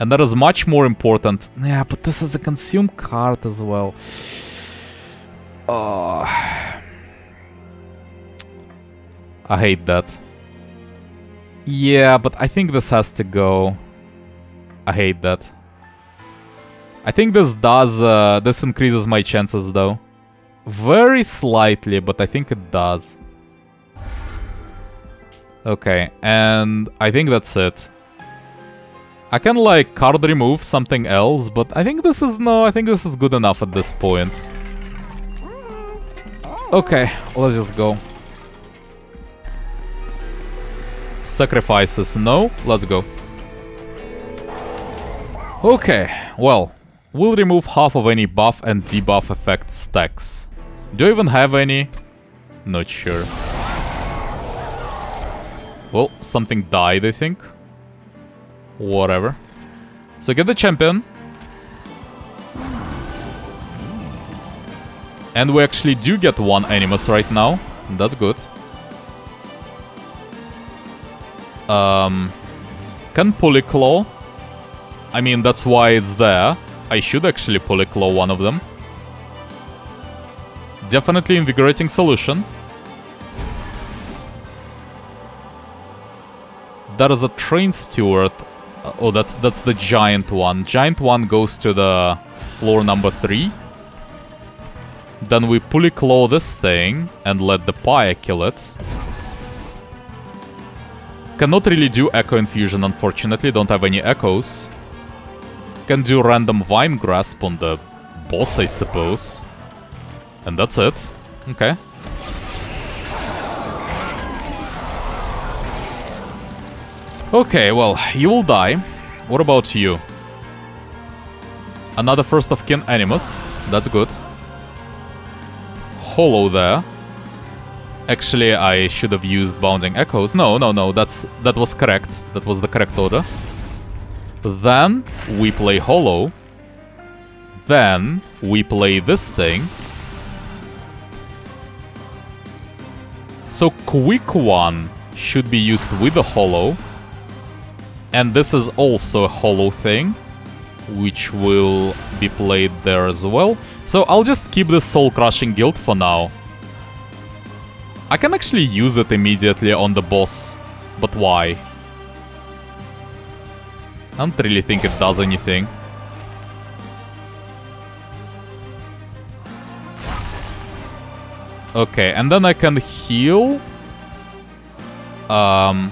And that is much more important. Yeah, but this is a consume card as well. Oh. I hate that. Yeah, but I think this has to go. I hate that. I think this does, uh, this increases my chances though. Very slightly, but I think it does. Okay, and I think that's it. I can like card remove something else, but I think this is no, I think this is good enough at this point. Okay, let's just go. Sacrifices, no, let's go. Okay, well, we'll remove half of any buff and debuff effect stacks. Do I even have any? Not sure. Well, something died, I think. Whatever. So get the champion. And we actually do get one Animus right now. That's good. Um, can Claw? I mean, that's why it's there. I should actually Claw one of them. Definitely invigorating solution. There is a train steward. Oh, that's that's the giant one. Giant one goes to the floor number three. Then we pulley claw this thing and let the pyre kill it. Cannot really do Echo Infusion, unfortunately. Don't have any Echoes. Can do random Vine Grasp on the boss, I suppose. And that's it. Okay. Okay, well, you will die. What about you? Another first of kin Animus. That's good. Hollow there. Actually, I should have used Bounding Echoes. No, no, no, that's that was correct. That was the correct order. Then we play Hollow. Then we play this thing. So Quick One should be used with the Hollow. And this is also a hollow thing, which will be played there as well. So I'll just keep the Soul Crushing Guild for now. I can actually use it immediately on the boss, but why? I don't really think it does anything. Okay, and then I can heal. Um,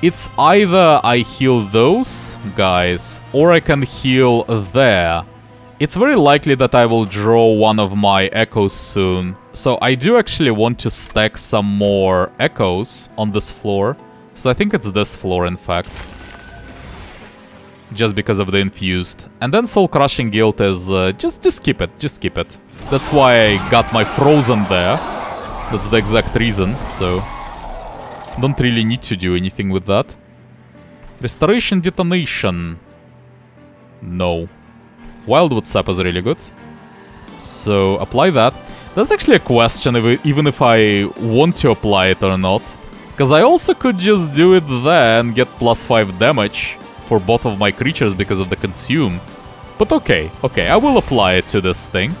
it's either I heal those guys, or I can heal there. It's very likely that I will draw one of my echoes soon. So I do actually want to stack some more echoes on this floor. So I think it's this floor, in fact. Just because of the infused. And then Soul Crushing Guild is... Uh, just, just keep it, just keep it. That's why I got my Frozen there. That's the exact reason, so... Don't really need to do anything with that. Restoration Detonation. No. Wildwood Sap is really good. So, apply that. That's actually a question, if, even if I want to apply it or not. Because I also could just do it there and get plus 5 damage for both of my creatures because of the consume. But okay, okay, I will apply it to this thing.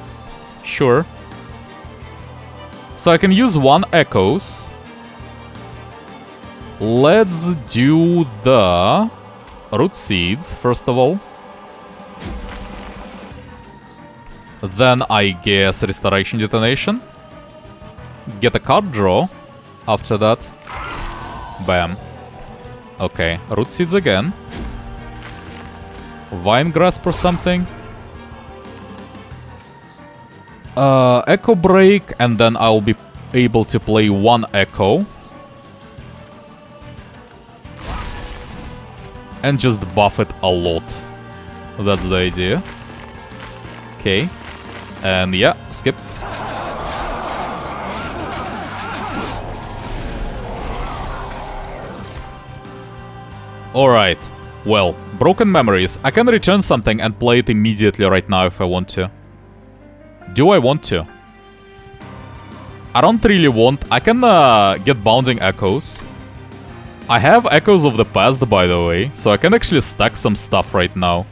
Sure. So I can use one Echoes Let's do the root seeds, first of all. Then I guess restoration detonation. Get a card draw after that. Bam. Okay, root seeds again. Vine grasp or something. Uh, echo break, and then I'll be able to play one echo. And just buff it a lot. That's the idea. Okay. And yeah, skip. Alright. Well, broken memories. I can return something and play it immediately right now if I want to. Do I want to? I don't really want... I can uh, get Bounding Echoes. I have Echoes of the Past, by the way, so I can actually stack some stuff right now.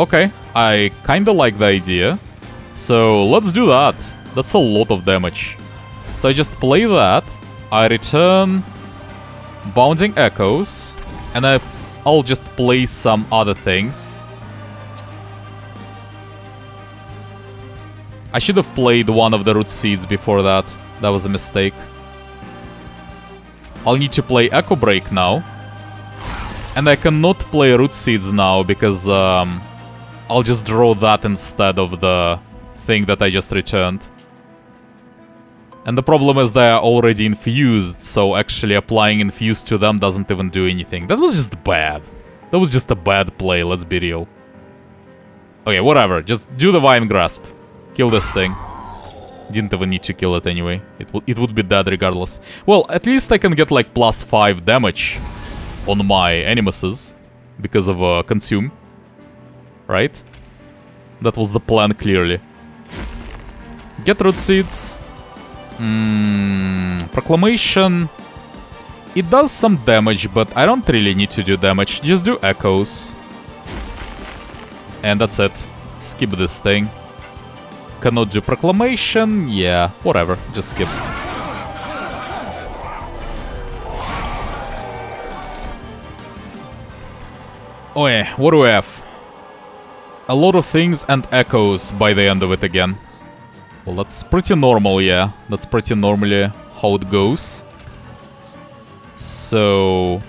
Okay, I kinda like the idea. So let's do that. That's a lot of damage. So I just play that, I return Bounding Echoes, and I, I'll just play some other things. I should have played one of the Root Seeds before that. That was a mistake. I'll need to play Echo Break now. And I cannot play Root Seeds now because um, I'll just draw that instead of the thing that I just returned. And the problem is they are already infused, so actually applying infuse to them doesn't even do anything. That was just bad. That was just a bad play, let's be real. Okay, whatever. Just do the Vine Grasp. Kill this thing. Didn't even need to kill it anyway. It, it would be dead regardless. Well, at least I can get like plus 5 damage on my animuses because of uh, Consume. Right? That was the plan, clearly. Get Root Seeds. Mm, proclamation. It does some damage, but I don't really need to do damage. Just do Echoes. And that's it. Skip this thing. Cannot do Proclamation. Yeah, whatever. Just skip. Oh yeah, what do we have? A lot of things and echoes by the end of it again. Well, that's pretty normal, yeah. That's pretty normally how it goes. So...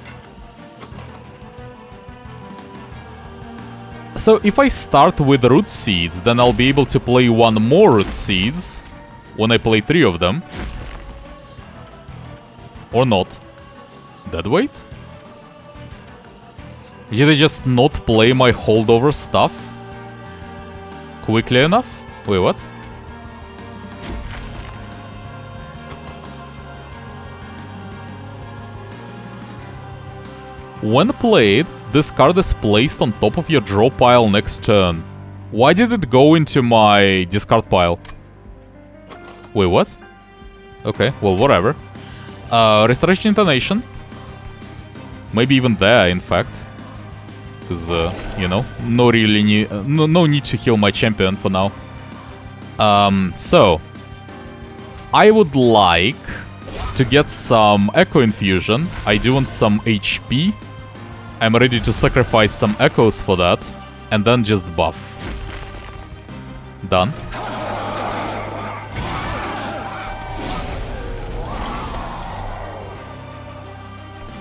So if I start with root seeds, then I'll be able to play one more root seeds when I play three of them. Or not. Dead weight? Did I just not play my holdover stuff? Quickly enough? Wait, what? When played, this card is placed on top of your draw pile next turn. Why did it go into my discard pile? Wait, what? Okay, well, whatever. Uh, Restoration Intonation. Maybe even there, in fact. Because, uh, you know, no really need, uh, no, no need to heal my champion for now. Um, so, I would like to get some Echo Infusion. I do want some HP. I'm ready to sacrifice some Echoes for that. And then just buff. Done.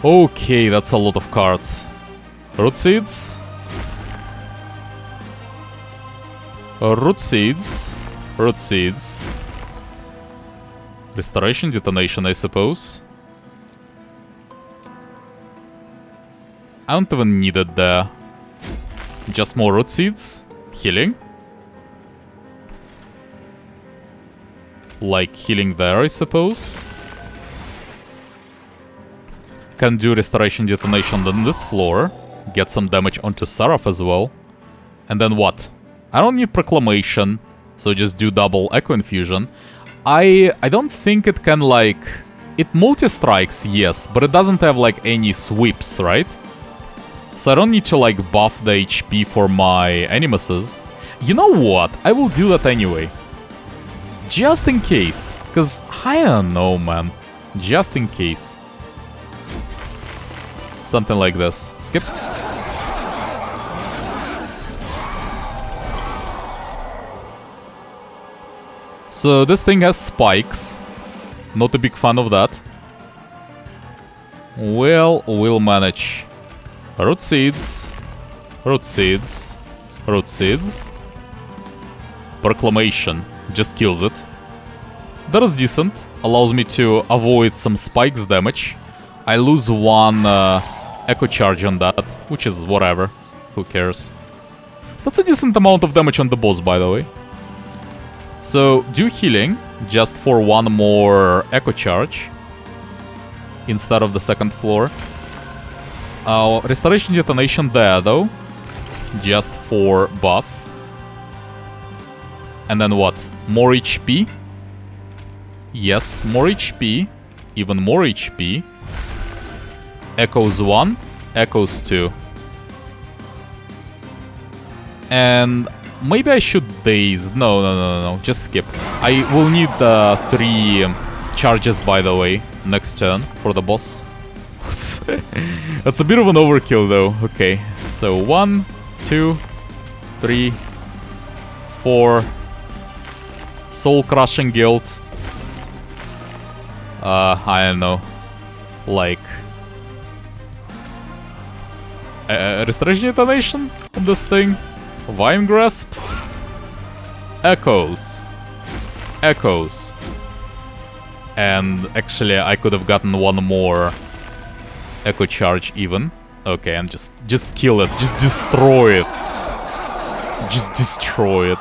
Okay, that's a lot of cards. Root Seeds. Root Seeds. Root Seeds. Restoration Detonation, I suppose. I don't even need it there. Just more Root Seeds. Healing. Like healing there, I suppose. Can do Restoration Detonation on this floor. Get some damage onto Seraph as well. And then what? I don't need Proclamation, so just do double Echo Infusion. I I don't think it can like... It multi-strikes, yes, but it doesn't have like any sweeps, right? So I don't need to like buff the HP for my animuses. You know what? I will do that anyway. Just in case. Because I don't know, man. Just in case. Something like this. Skip. So this thing has spikes. Not a big fan of that. Well, we'll manage. Root seeds. Root seeds. Root seeds. Proclamation. Just kills it. That is decent. Allows me to avoid some spikes damage. I lose one uh, echo charge on that, which is whatever. Who cares? That's a decent amount of damage on the boss, by the way. So, do healing, just for one more Echo Charge, instead of the second floor. Uh, restoration Detonation there, though, just for buff. And then what? More HP? Yes, more HP, even more HP. Echoes 1, Echoes 2. And maybe I should daze. No, no, no, no, just skip. I will need the three charges, by the way, next turn for the boss. That's a bit of an overkill, though. Okay, so one, two, three, four. Soul Crushing Guild. uh, I don't know, like uh, Restraint Detonation on this thing, Vine Grasp, Echoes, Echoes, and actually I could have gotten one more Echo Charge even. Okay, and just just kill it, just destroy it, just destroy it.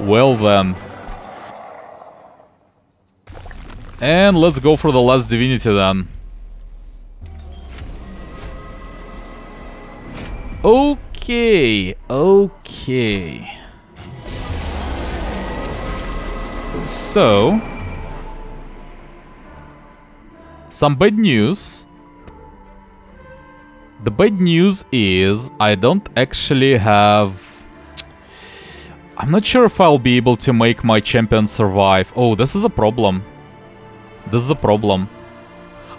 Well then. And let's go for the last divinity then. Okay, okay. So... Some bad news. The bad news is I don't actually have I'm not sure if I'll be able to make my champion survive. Oh, this is a problem. This is a problem.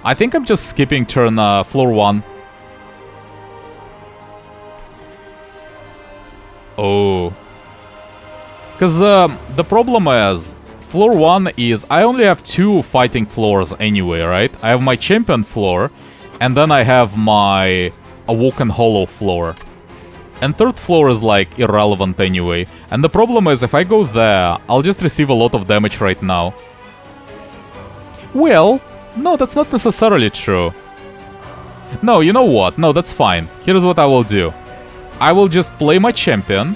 I think I'm just skipping turn uh, floor 1. Oh. Because uh, the problem is, floor 1 is, I only have two fighting floors anyway, right? I have my champion floor, and then I have my Awoken Hollow floor. And third floor is like irrelevant anyway. And the problem is if I go there, I'll just receive a lot of damage right now. Well, no, that's not necessarily true. No, you know what? No, that's fine. Here's what I will do. I will just play my champion.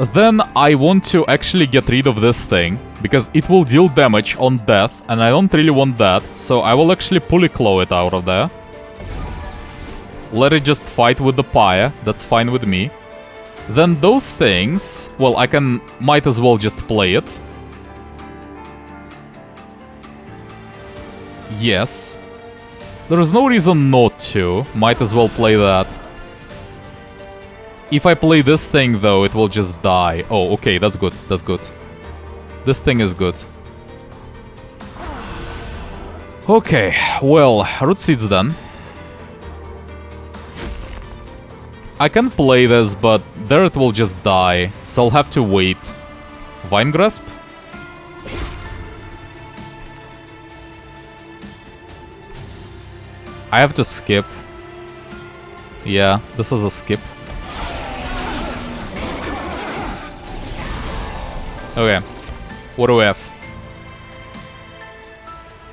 Then I want to actually get rid of this thing, because it will deal damage on death, and I don't really want that, so I will actually Puli Claw it out of there. Let it just fight with the pyre, that's fine with me. Then those things, well, I can, might as well just play it. Yes. There is no reason not to, might as well play that. If I play this thing though, it will just die. Oh, okay, that's good, that's good. This thing is good. Okay, well, root seeds then. I can play this, but there it will just die, so I'll have to wait. Vine Grasp? I have to skip. Yeah, this is a skip. Okay, what do we have?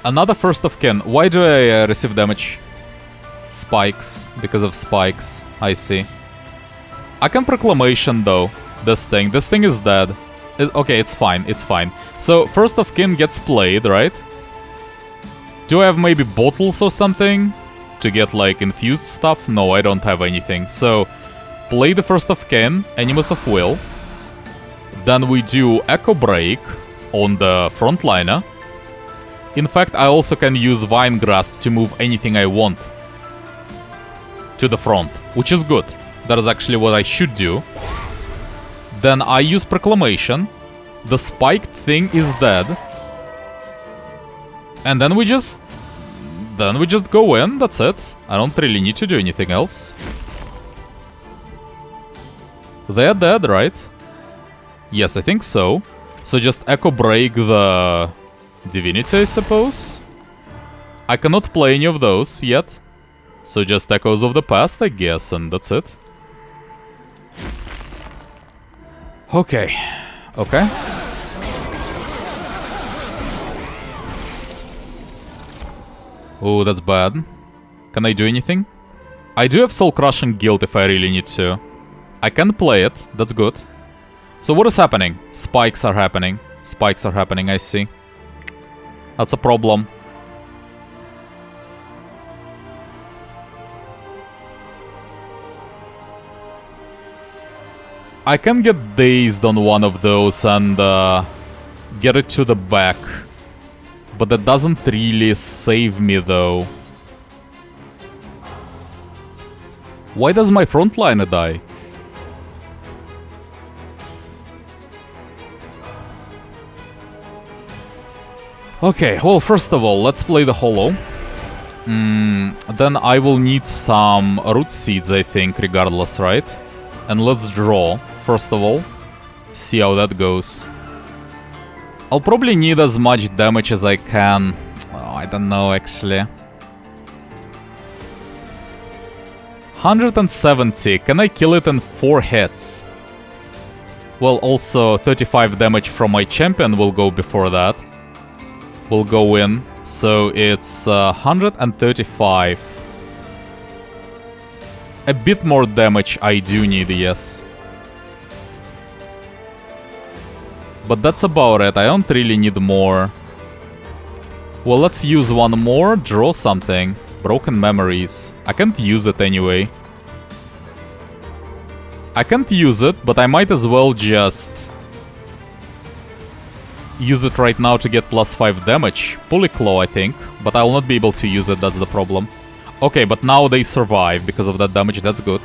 Another First of Kin. Why do I uh, receive damage? Spikes, because of spikes. I see. I can Proclamation, though. This thing. This thing is dead. It, okay, it's fine. It's fine. So, First of Kin gets played, right? Do I have maybe bottles or something? To get, like, infused stuff? No, I don't have anything. So, play the First of Kin, Animus of Will. Then we do Echo Break on the frontliner. In fact, I also can use Vine Grasp to move anything I want to the front, which is good. That is actually what I should do. Then I use Proclamation. The spiked thing is dead. And then we just... Then we just go in, that's it. I don't really need to do anything else. They're dead, right? Yes, I think so. So just Echo Break the Divinity, I suppose? I cannot play any of those yet. So just Echoes of the Past, I guess, and that's it. Okay. Okay. Oh, that's bad. Can I do anything? I do have Soul Crushing Guild if I really need to. I can play it, that's good. So what is happening? Spikes are happening. Spikes are happening, I see. That's a problem. I can get dazed on one of those and uh, get it to the back. But that doesn't really save me though. Why does my frontliner die? Okay, well, first of all, let's play the Hollow. Mm, then I will need some root seeds, I think, regardless, right? And let's draw first of all. See how that goes. I'll probably need as much damage as I can. Oh, I don't know, actually. 170. Can I kill it in 4 hits? Well, also 35 damage from my champion will go before that. Will go in. So it's uh, 135. A bit more damage I do need, yes. But that's about it. I don't really need more. Well, let's use one more. Draw something. Broken memories. I can't use it anyway. I can't use it, but I might as well just... Use it right now to get plus 5 damage. Claw, I think. But I will not be able to use it, that's the problem. Okay, but now they survive because of that damage, that's good.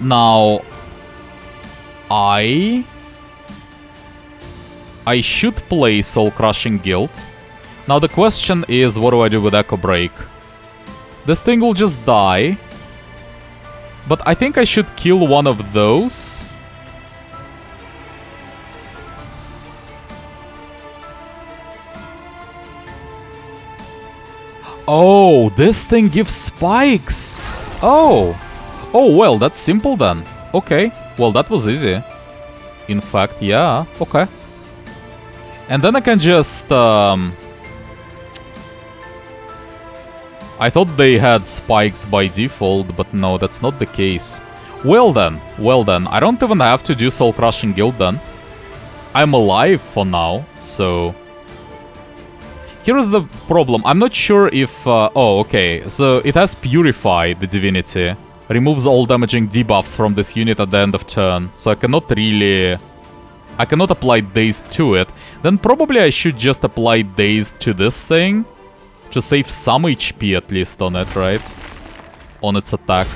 Now... I... I should play Soul Crushing Guild. Now the question is, what do I do with Echo Break? This thing will just die. But I think I should kill one of those. Oh, this thing gives spikes! Oh! Oh, well, that's simple then. Okay, well, that was easy. In fact, yeah, okay. And then I can just... Um, I thought they had spikes by default, but no, that's not the case. Well then, well then, I don't even have to do Soul Crushing Guild then. I'm alive for now, so... Here's the problem, I'm not sure if... Uh, oh, okay, so it has Purified, the divinity. Removes all damaging debuffs from this unit at the end of turn, so I cannot really I cannot apply Daze to it, then probably I should just apply Daze to this thing. To save some HP at least on it, right? On its attack.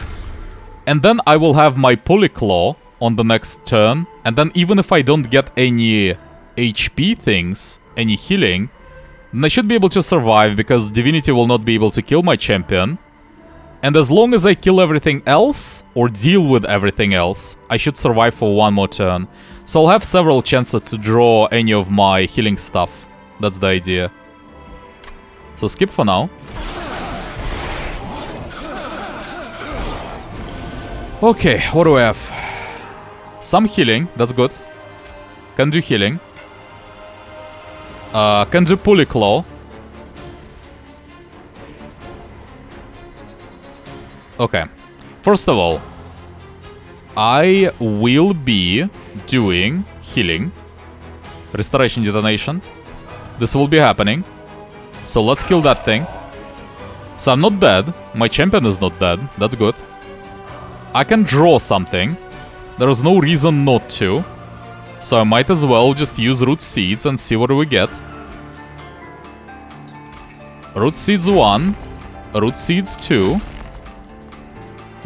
And then I will have my Polyclaw on the next turn. And then even if I don't get any HP things, any healing, then I should be able to survive because Divinity will not be able to kill my champion. And as long as I kill everything else, or deal with everything else, I should survive for one more turn. So I'll have several chances to draw any of my healing stuff. That's the idea. So skip for now. Okay, what do we have? Some healing, that's good. Can do healing. Uh, Pulley Claw. Okay. First of all, I will be doing healing. Restoration detonation. This will be happening. So let's kill that thing. So I'm not dead. My champion is not dead. That's good. I can draw something. There is no reason not to. So I might as well just use root seeds and see what we get. Root seeds 1. Root seeds 2.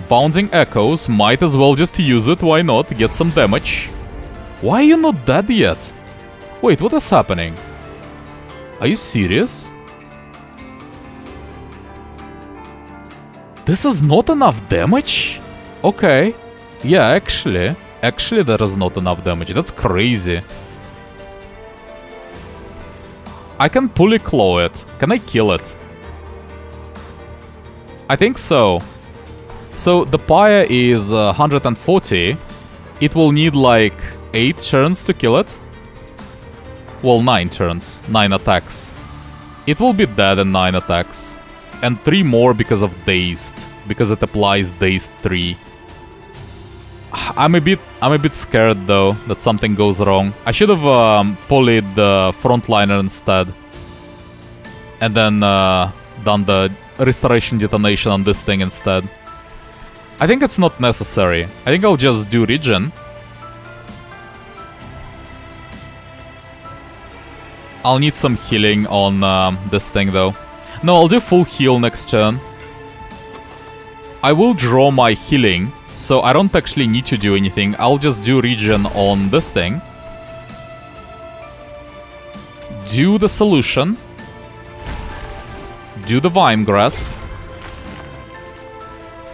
Bounding Echoes, might as well just use it, why not, get some damage. Why are you not dead yet? Wait, what is happening? Are you serious? This is not enough damage? Okay. Yeah, actually. Actually, there is not enough damage. That's crazy. I can pulley claw it. Can I kill it? I think so. So the pyre is uh, 140. It will need like 8 turns to kill it. Well, 9 turns, 9 attacks. It will be dead in 9 attacks. And 3 more because of Dazed, because it applies Dazed 3. I'm a bit I'm a bit scared though that something goes wrong. I should have um, pulled the frontliner instead. And then uh, done the restoration detonation on this thing instead. I think it's not necessary. I think I'll just do regen. I'll need some healing on um, this thing though. No, I'll do full heal next turn. I will draw my healing, so I don't actually need to do anything. I'll just do regen on this thing. Do the solution. Do the Vine Grasp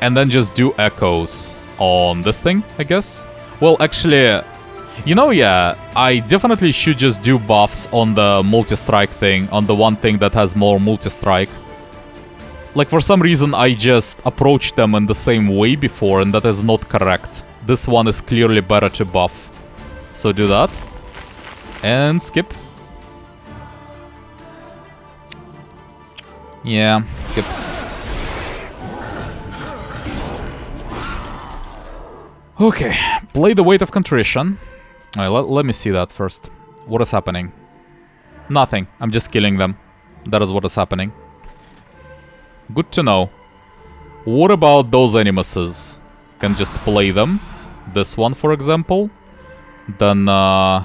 and then just do echoes on this thing, I guess. Well, actually, You know, yeah, I definitely should just do buffs on the multi-strike thing, on the one thing that has more multi-strike. Like, for some reason, I just approached them in the same way before, and that is not correct. This one is clearly better to buff. So do that. And skip. Yeah, skip. Okay, play the weight of contrition. Let, let me see that first. What is happening? Nothing. I'm just killing them. That is what is happening. Good to know. What about those animuses? Can just play them. This one, for example. Then, uh...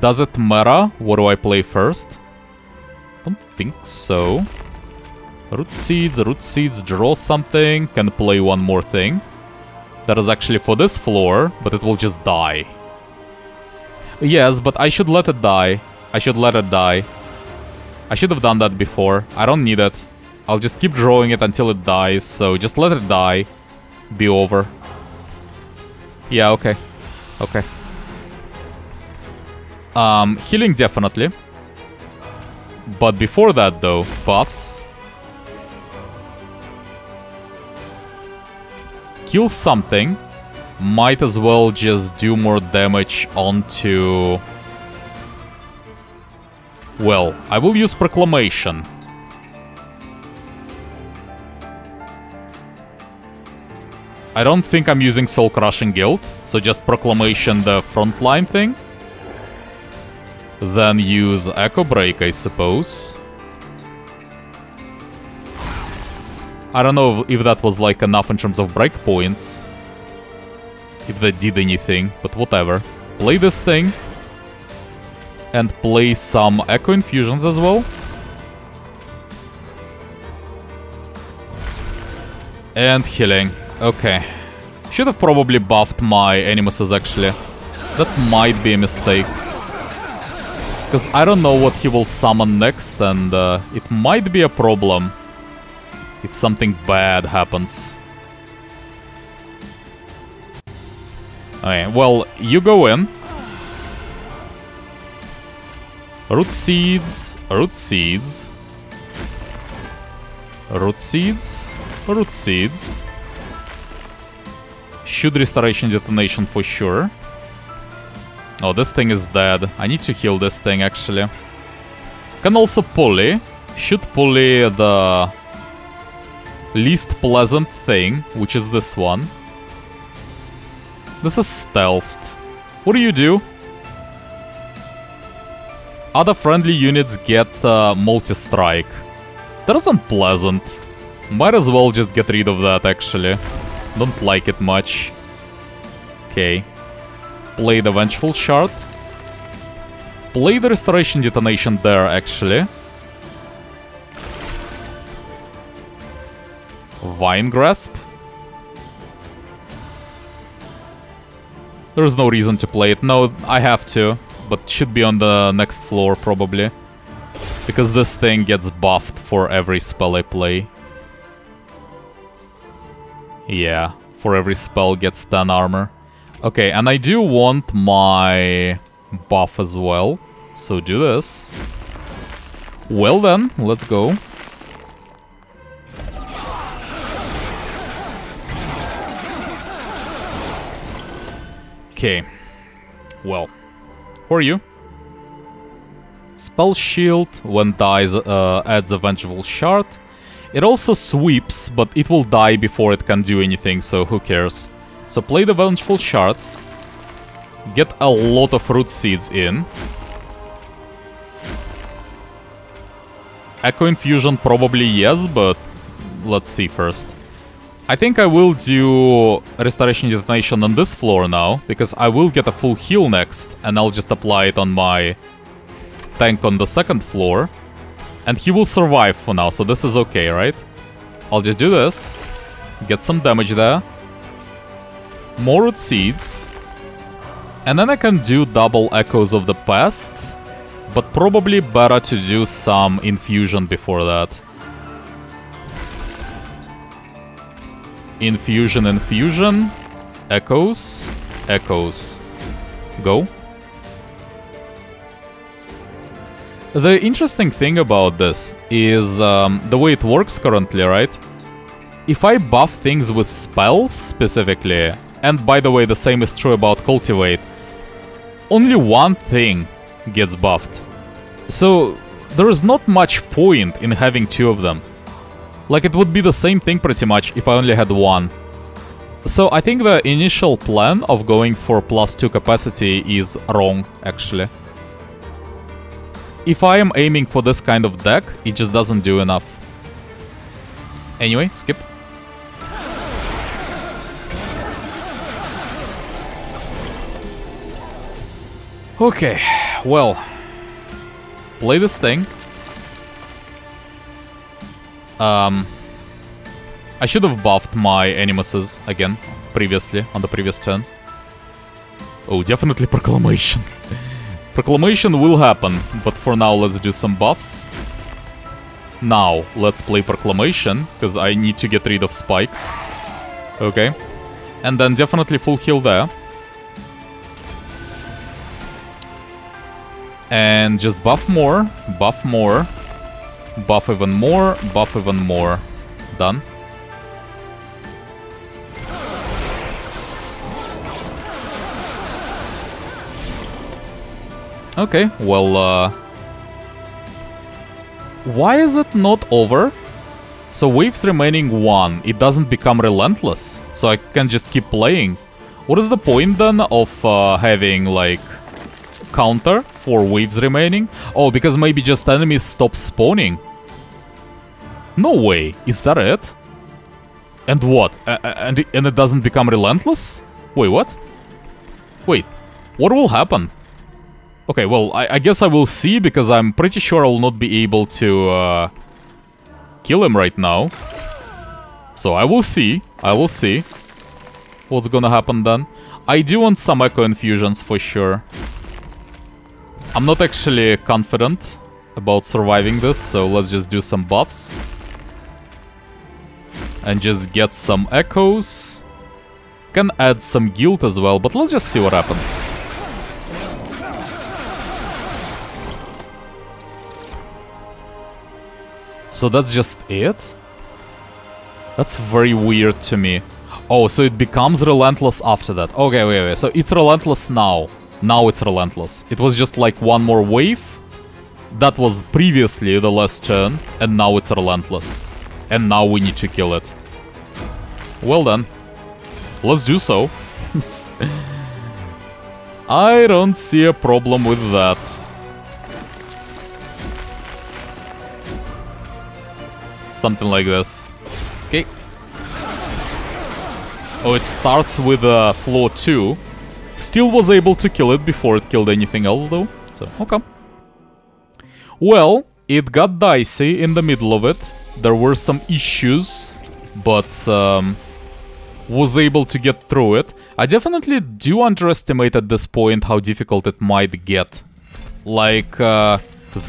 Does it matter? What do I play first? Don't think so. Root seeds, root seeds, draw something, can play one more thing. That is actually for this floor, but it will just die. Yes, but I should let it die. I should let it die. I should have done that before. I don't need it. I'll just keep drawing it until it dies, so just let it die. Be over. Yeah, okay. Okay. Um, healing definitely. But before that though, buffs. Kill something. Might as well just do more damage onto... Well, I will use Proclamation. I don't think I'm using Soul Crushing Guild, so just Proclamation the frontline thing. Then use Echo Break, I suppose. I don't know if that was like enough in terms of breakpoints. If that did anything, but whatever. Play this thing. And play some Echo Infusions as well. And healing. Okay. Should have probably buffed my Animuses actually. That might be a mistake. Because I don't know what he will summon next and uh, it might be a problem if something bad happens. Okay, well, you go in. Root seeds, root seeds. Root seeds, root seeds. Should restoration detonation for sure. Oh, this thing is dead. I need to heal this thing, actually. Can also pulley. Should pulley the least pleasant thing, which is this one. This is stealthed. What do you do? Other friendly units get uh, multi-strike. That isn't pleasant. Might as well just get rid of that, actually. Don't like it much. Okay play the Vengeful Shard. Play the Restoration Detonation there, actually. Vine Grasp. There's no reason to play it. No, I have to, but should be on the next floor, probably. Because this thing gets buffed for every spell I play. Yeah, for every spell gets 10 armor. Okay, and I do want my buff as well. So do this. Well then, let's go. Okay. Well. Who are you? Spell Shield, when dies, uh, adds a Vengeful Shard. It also sweeps, but it will die before it can do anything, so who cares. So play the Vengeful Shard. Get a lot of root seeds in. Echo Infusion probably yes, but let's see first. I think I will do Restoration Detonation on this floor now, because I will get a full heal next, and I'll just apply it on my tank on the second floor. And he will survive for now, so this is okay, right? I'll just do this, get some damage there, more root seeds. And then I can do double echoes of the past. But probably better to do some infusion before that. Infusion, infusion. Echoes. Echoes. Go. The interesting thing about this is um, the way it works currently, right? If I buff things with spells specifically, and by the way, the same is true about Cultivate, only one thing gets buffed. So there is not much point in having two of them. Like it would be the same thing pretty much if I only had one. So I think the initial plan of going for plus 2 capacity is wrong, actually. If I am aiming for this kind of deck, it just doesn't do enough. Anyway, skip. Okay, well, play this thing. Um, I should have buffed my Animuses again, previously, on the previous turn. Oh, definitely Proclamation. Proclamation will happen, but for now let's do some buffs. Now, let's play Proclamation, because I need to get rid of spikes. Okay. And then definitely full heal there. And just buff more, buff more, buff even more, buff even more. Done. Okay, well, uh... Why is it not over? So waves remaining one, it doesn't become relentless, so I can just keep playing. What is the point then of uh, having, like, counter for waves remaining? Oh, because maybe just enemies stop spawning. No way, is that it? And what? Uh, and, it, and it doesn't become relentless? Wait, what? Wait, what will happen? Okay, well, I, I, guess I will see, because I'm pretty sure I will not be able to uh, kill him right now. So I will see. I will see what's gonna happen then. I do want some Echo Infusions for sure. I'm not actually confident about surviving this, so let's just do some buffs. And just get some Echoes. Can add some Guild as well, but let's just see what happens. So that's just it? That's very weird to me. Oh, so it becomes relentless after that. Okay, wait, wait. So it's relentless now. Now it's relentless. It was just like one more wave. That was previously the last turn, and now it's relentless. And now we need to kill it. Well done. Let's do so. I don't see a problem with that. Something like this. Okay. Oh, it starts with uh, floor 2. Still was able to kill it before it killed anything else, though. So, okay. Well, it got dicey in the middle of it. There were some issues, but um, was able to get through it. I definitely do underestimate at this point how difficult it might get. Like, uh,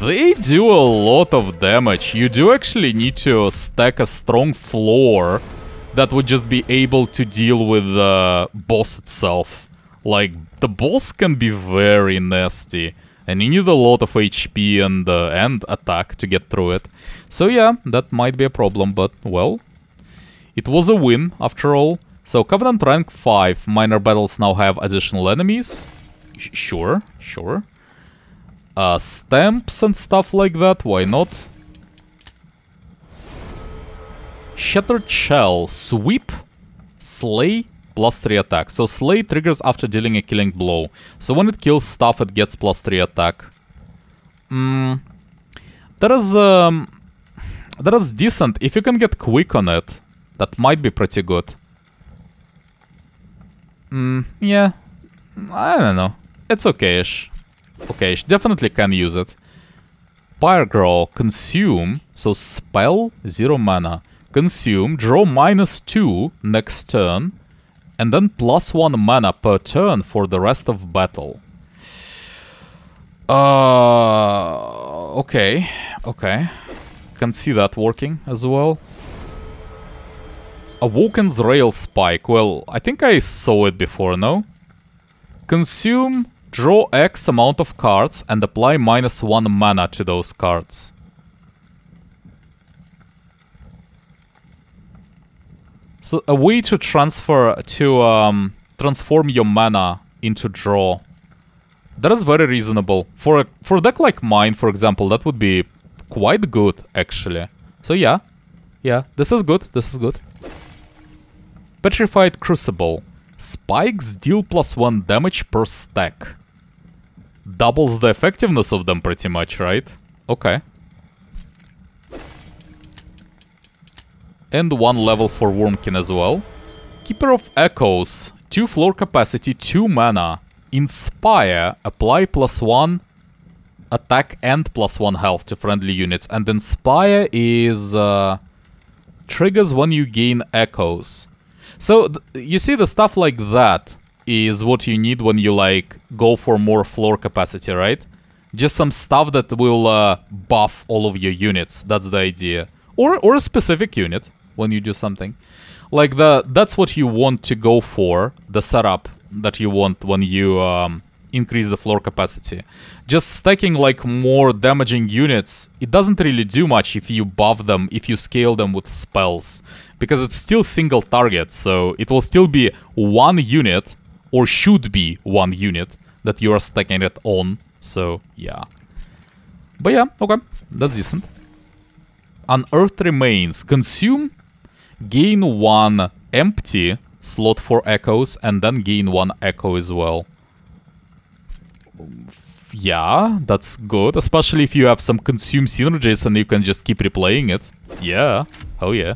they do a lot of damage. You do actually need to stack a strong floor that would just be able to deal with the boss itself. Like, the boss can be very nasty. And you need a lot of HP and, uh, and attack to get through it. So yeah, that might be a problem, but, well... It was a win, after all. So, Covenant rank 5, minor battles now have additional enemies. Sh sure, sure uh, stamps and stuff like that, why not? Shattered Shell, Sweep, Slay, plus 3 attack. So Slay triggers after dealing a killing blow. So when it kills stuff, it gets plus 3 attack. Mm, that is... Um, that is decent. If you can get quick on it, that might be pretty good. Mm, yeah. I don't know. It's okay-ish. Okay, definitely can use it. Pyrogrow, consume, so spell, zero mana. Consume, draw minus two next turn, and then plus one mana per turn for the rest of battle. Uh, okay, okay. Can see that working as well. Awoken's Rail Spike. Well, I think I saw it before, no? Consume, draw X amount of cards and apply minus 1 mana to those cards. So a way to transfer, to um, transform your mana into draw. That is very reasonable. For a, for a deck like mine, for example, that would be quite good, actually. So yeah, yeah, this is good, this is good. Petrified Crucible. Spikes deal plus one damage per stack. Doubles the effectiveness of them pretty much, right? Okay. And one level for Wurmkin as well. Keeper of Echoes. 2 floor capacity, 2 mana. Inspire. Apply plus 1 attack and plus 1 health to friendly units. And Inspire is... Uh, triggers when you gain Echoes. So, you see the stuff like that is what you need when you, like, go for more floor capacity, right? Just some stuff that will uh, buff all of your units. That's the idea. Or, or a specific unit when you do something. Like, the that's what you want to go for, the setup that you want when you um, increase the floor capacity. Just stacking, like, more damaging units, it doesn't really do much if you buff them, if you scale them with spells because it's still single target, so it will still be one unit, or should be one unit, that you are stacking it on, so yeah. But yeah, okay, that's decent. Unearthed Remains. Consume, gain one empty slot for echoes, and then gain one echo as well. Yeah, that's good, especially if you have some consume synergies and you can just keep replaying it. Yeah, oh yeah.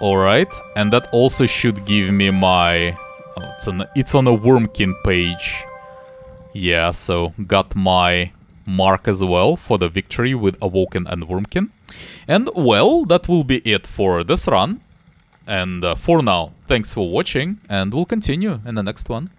Alright, and that also should give me my... Oh, it's, on, it's on a Wurmkin page. Yeah, so got my mark as well for the victory with Awoken and Wurmkin. And well, that will be it for this run. And uh, for now, thanks for watching, and we'll continue in the next one.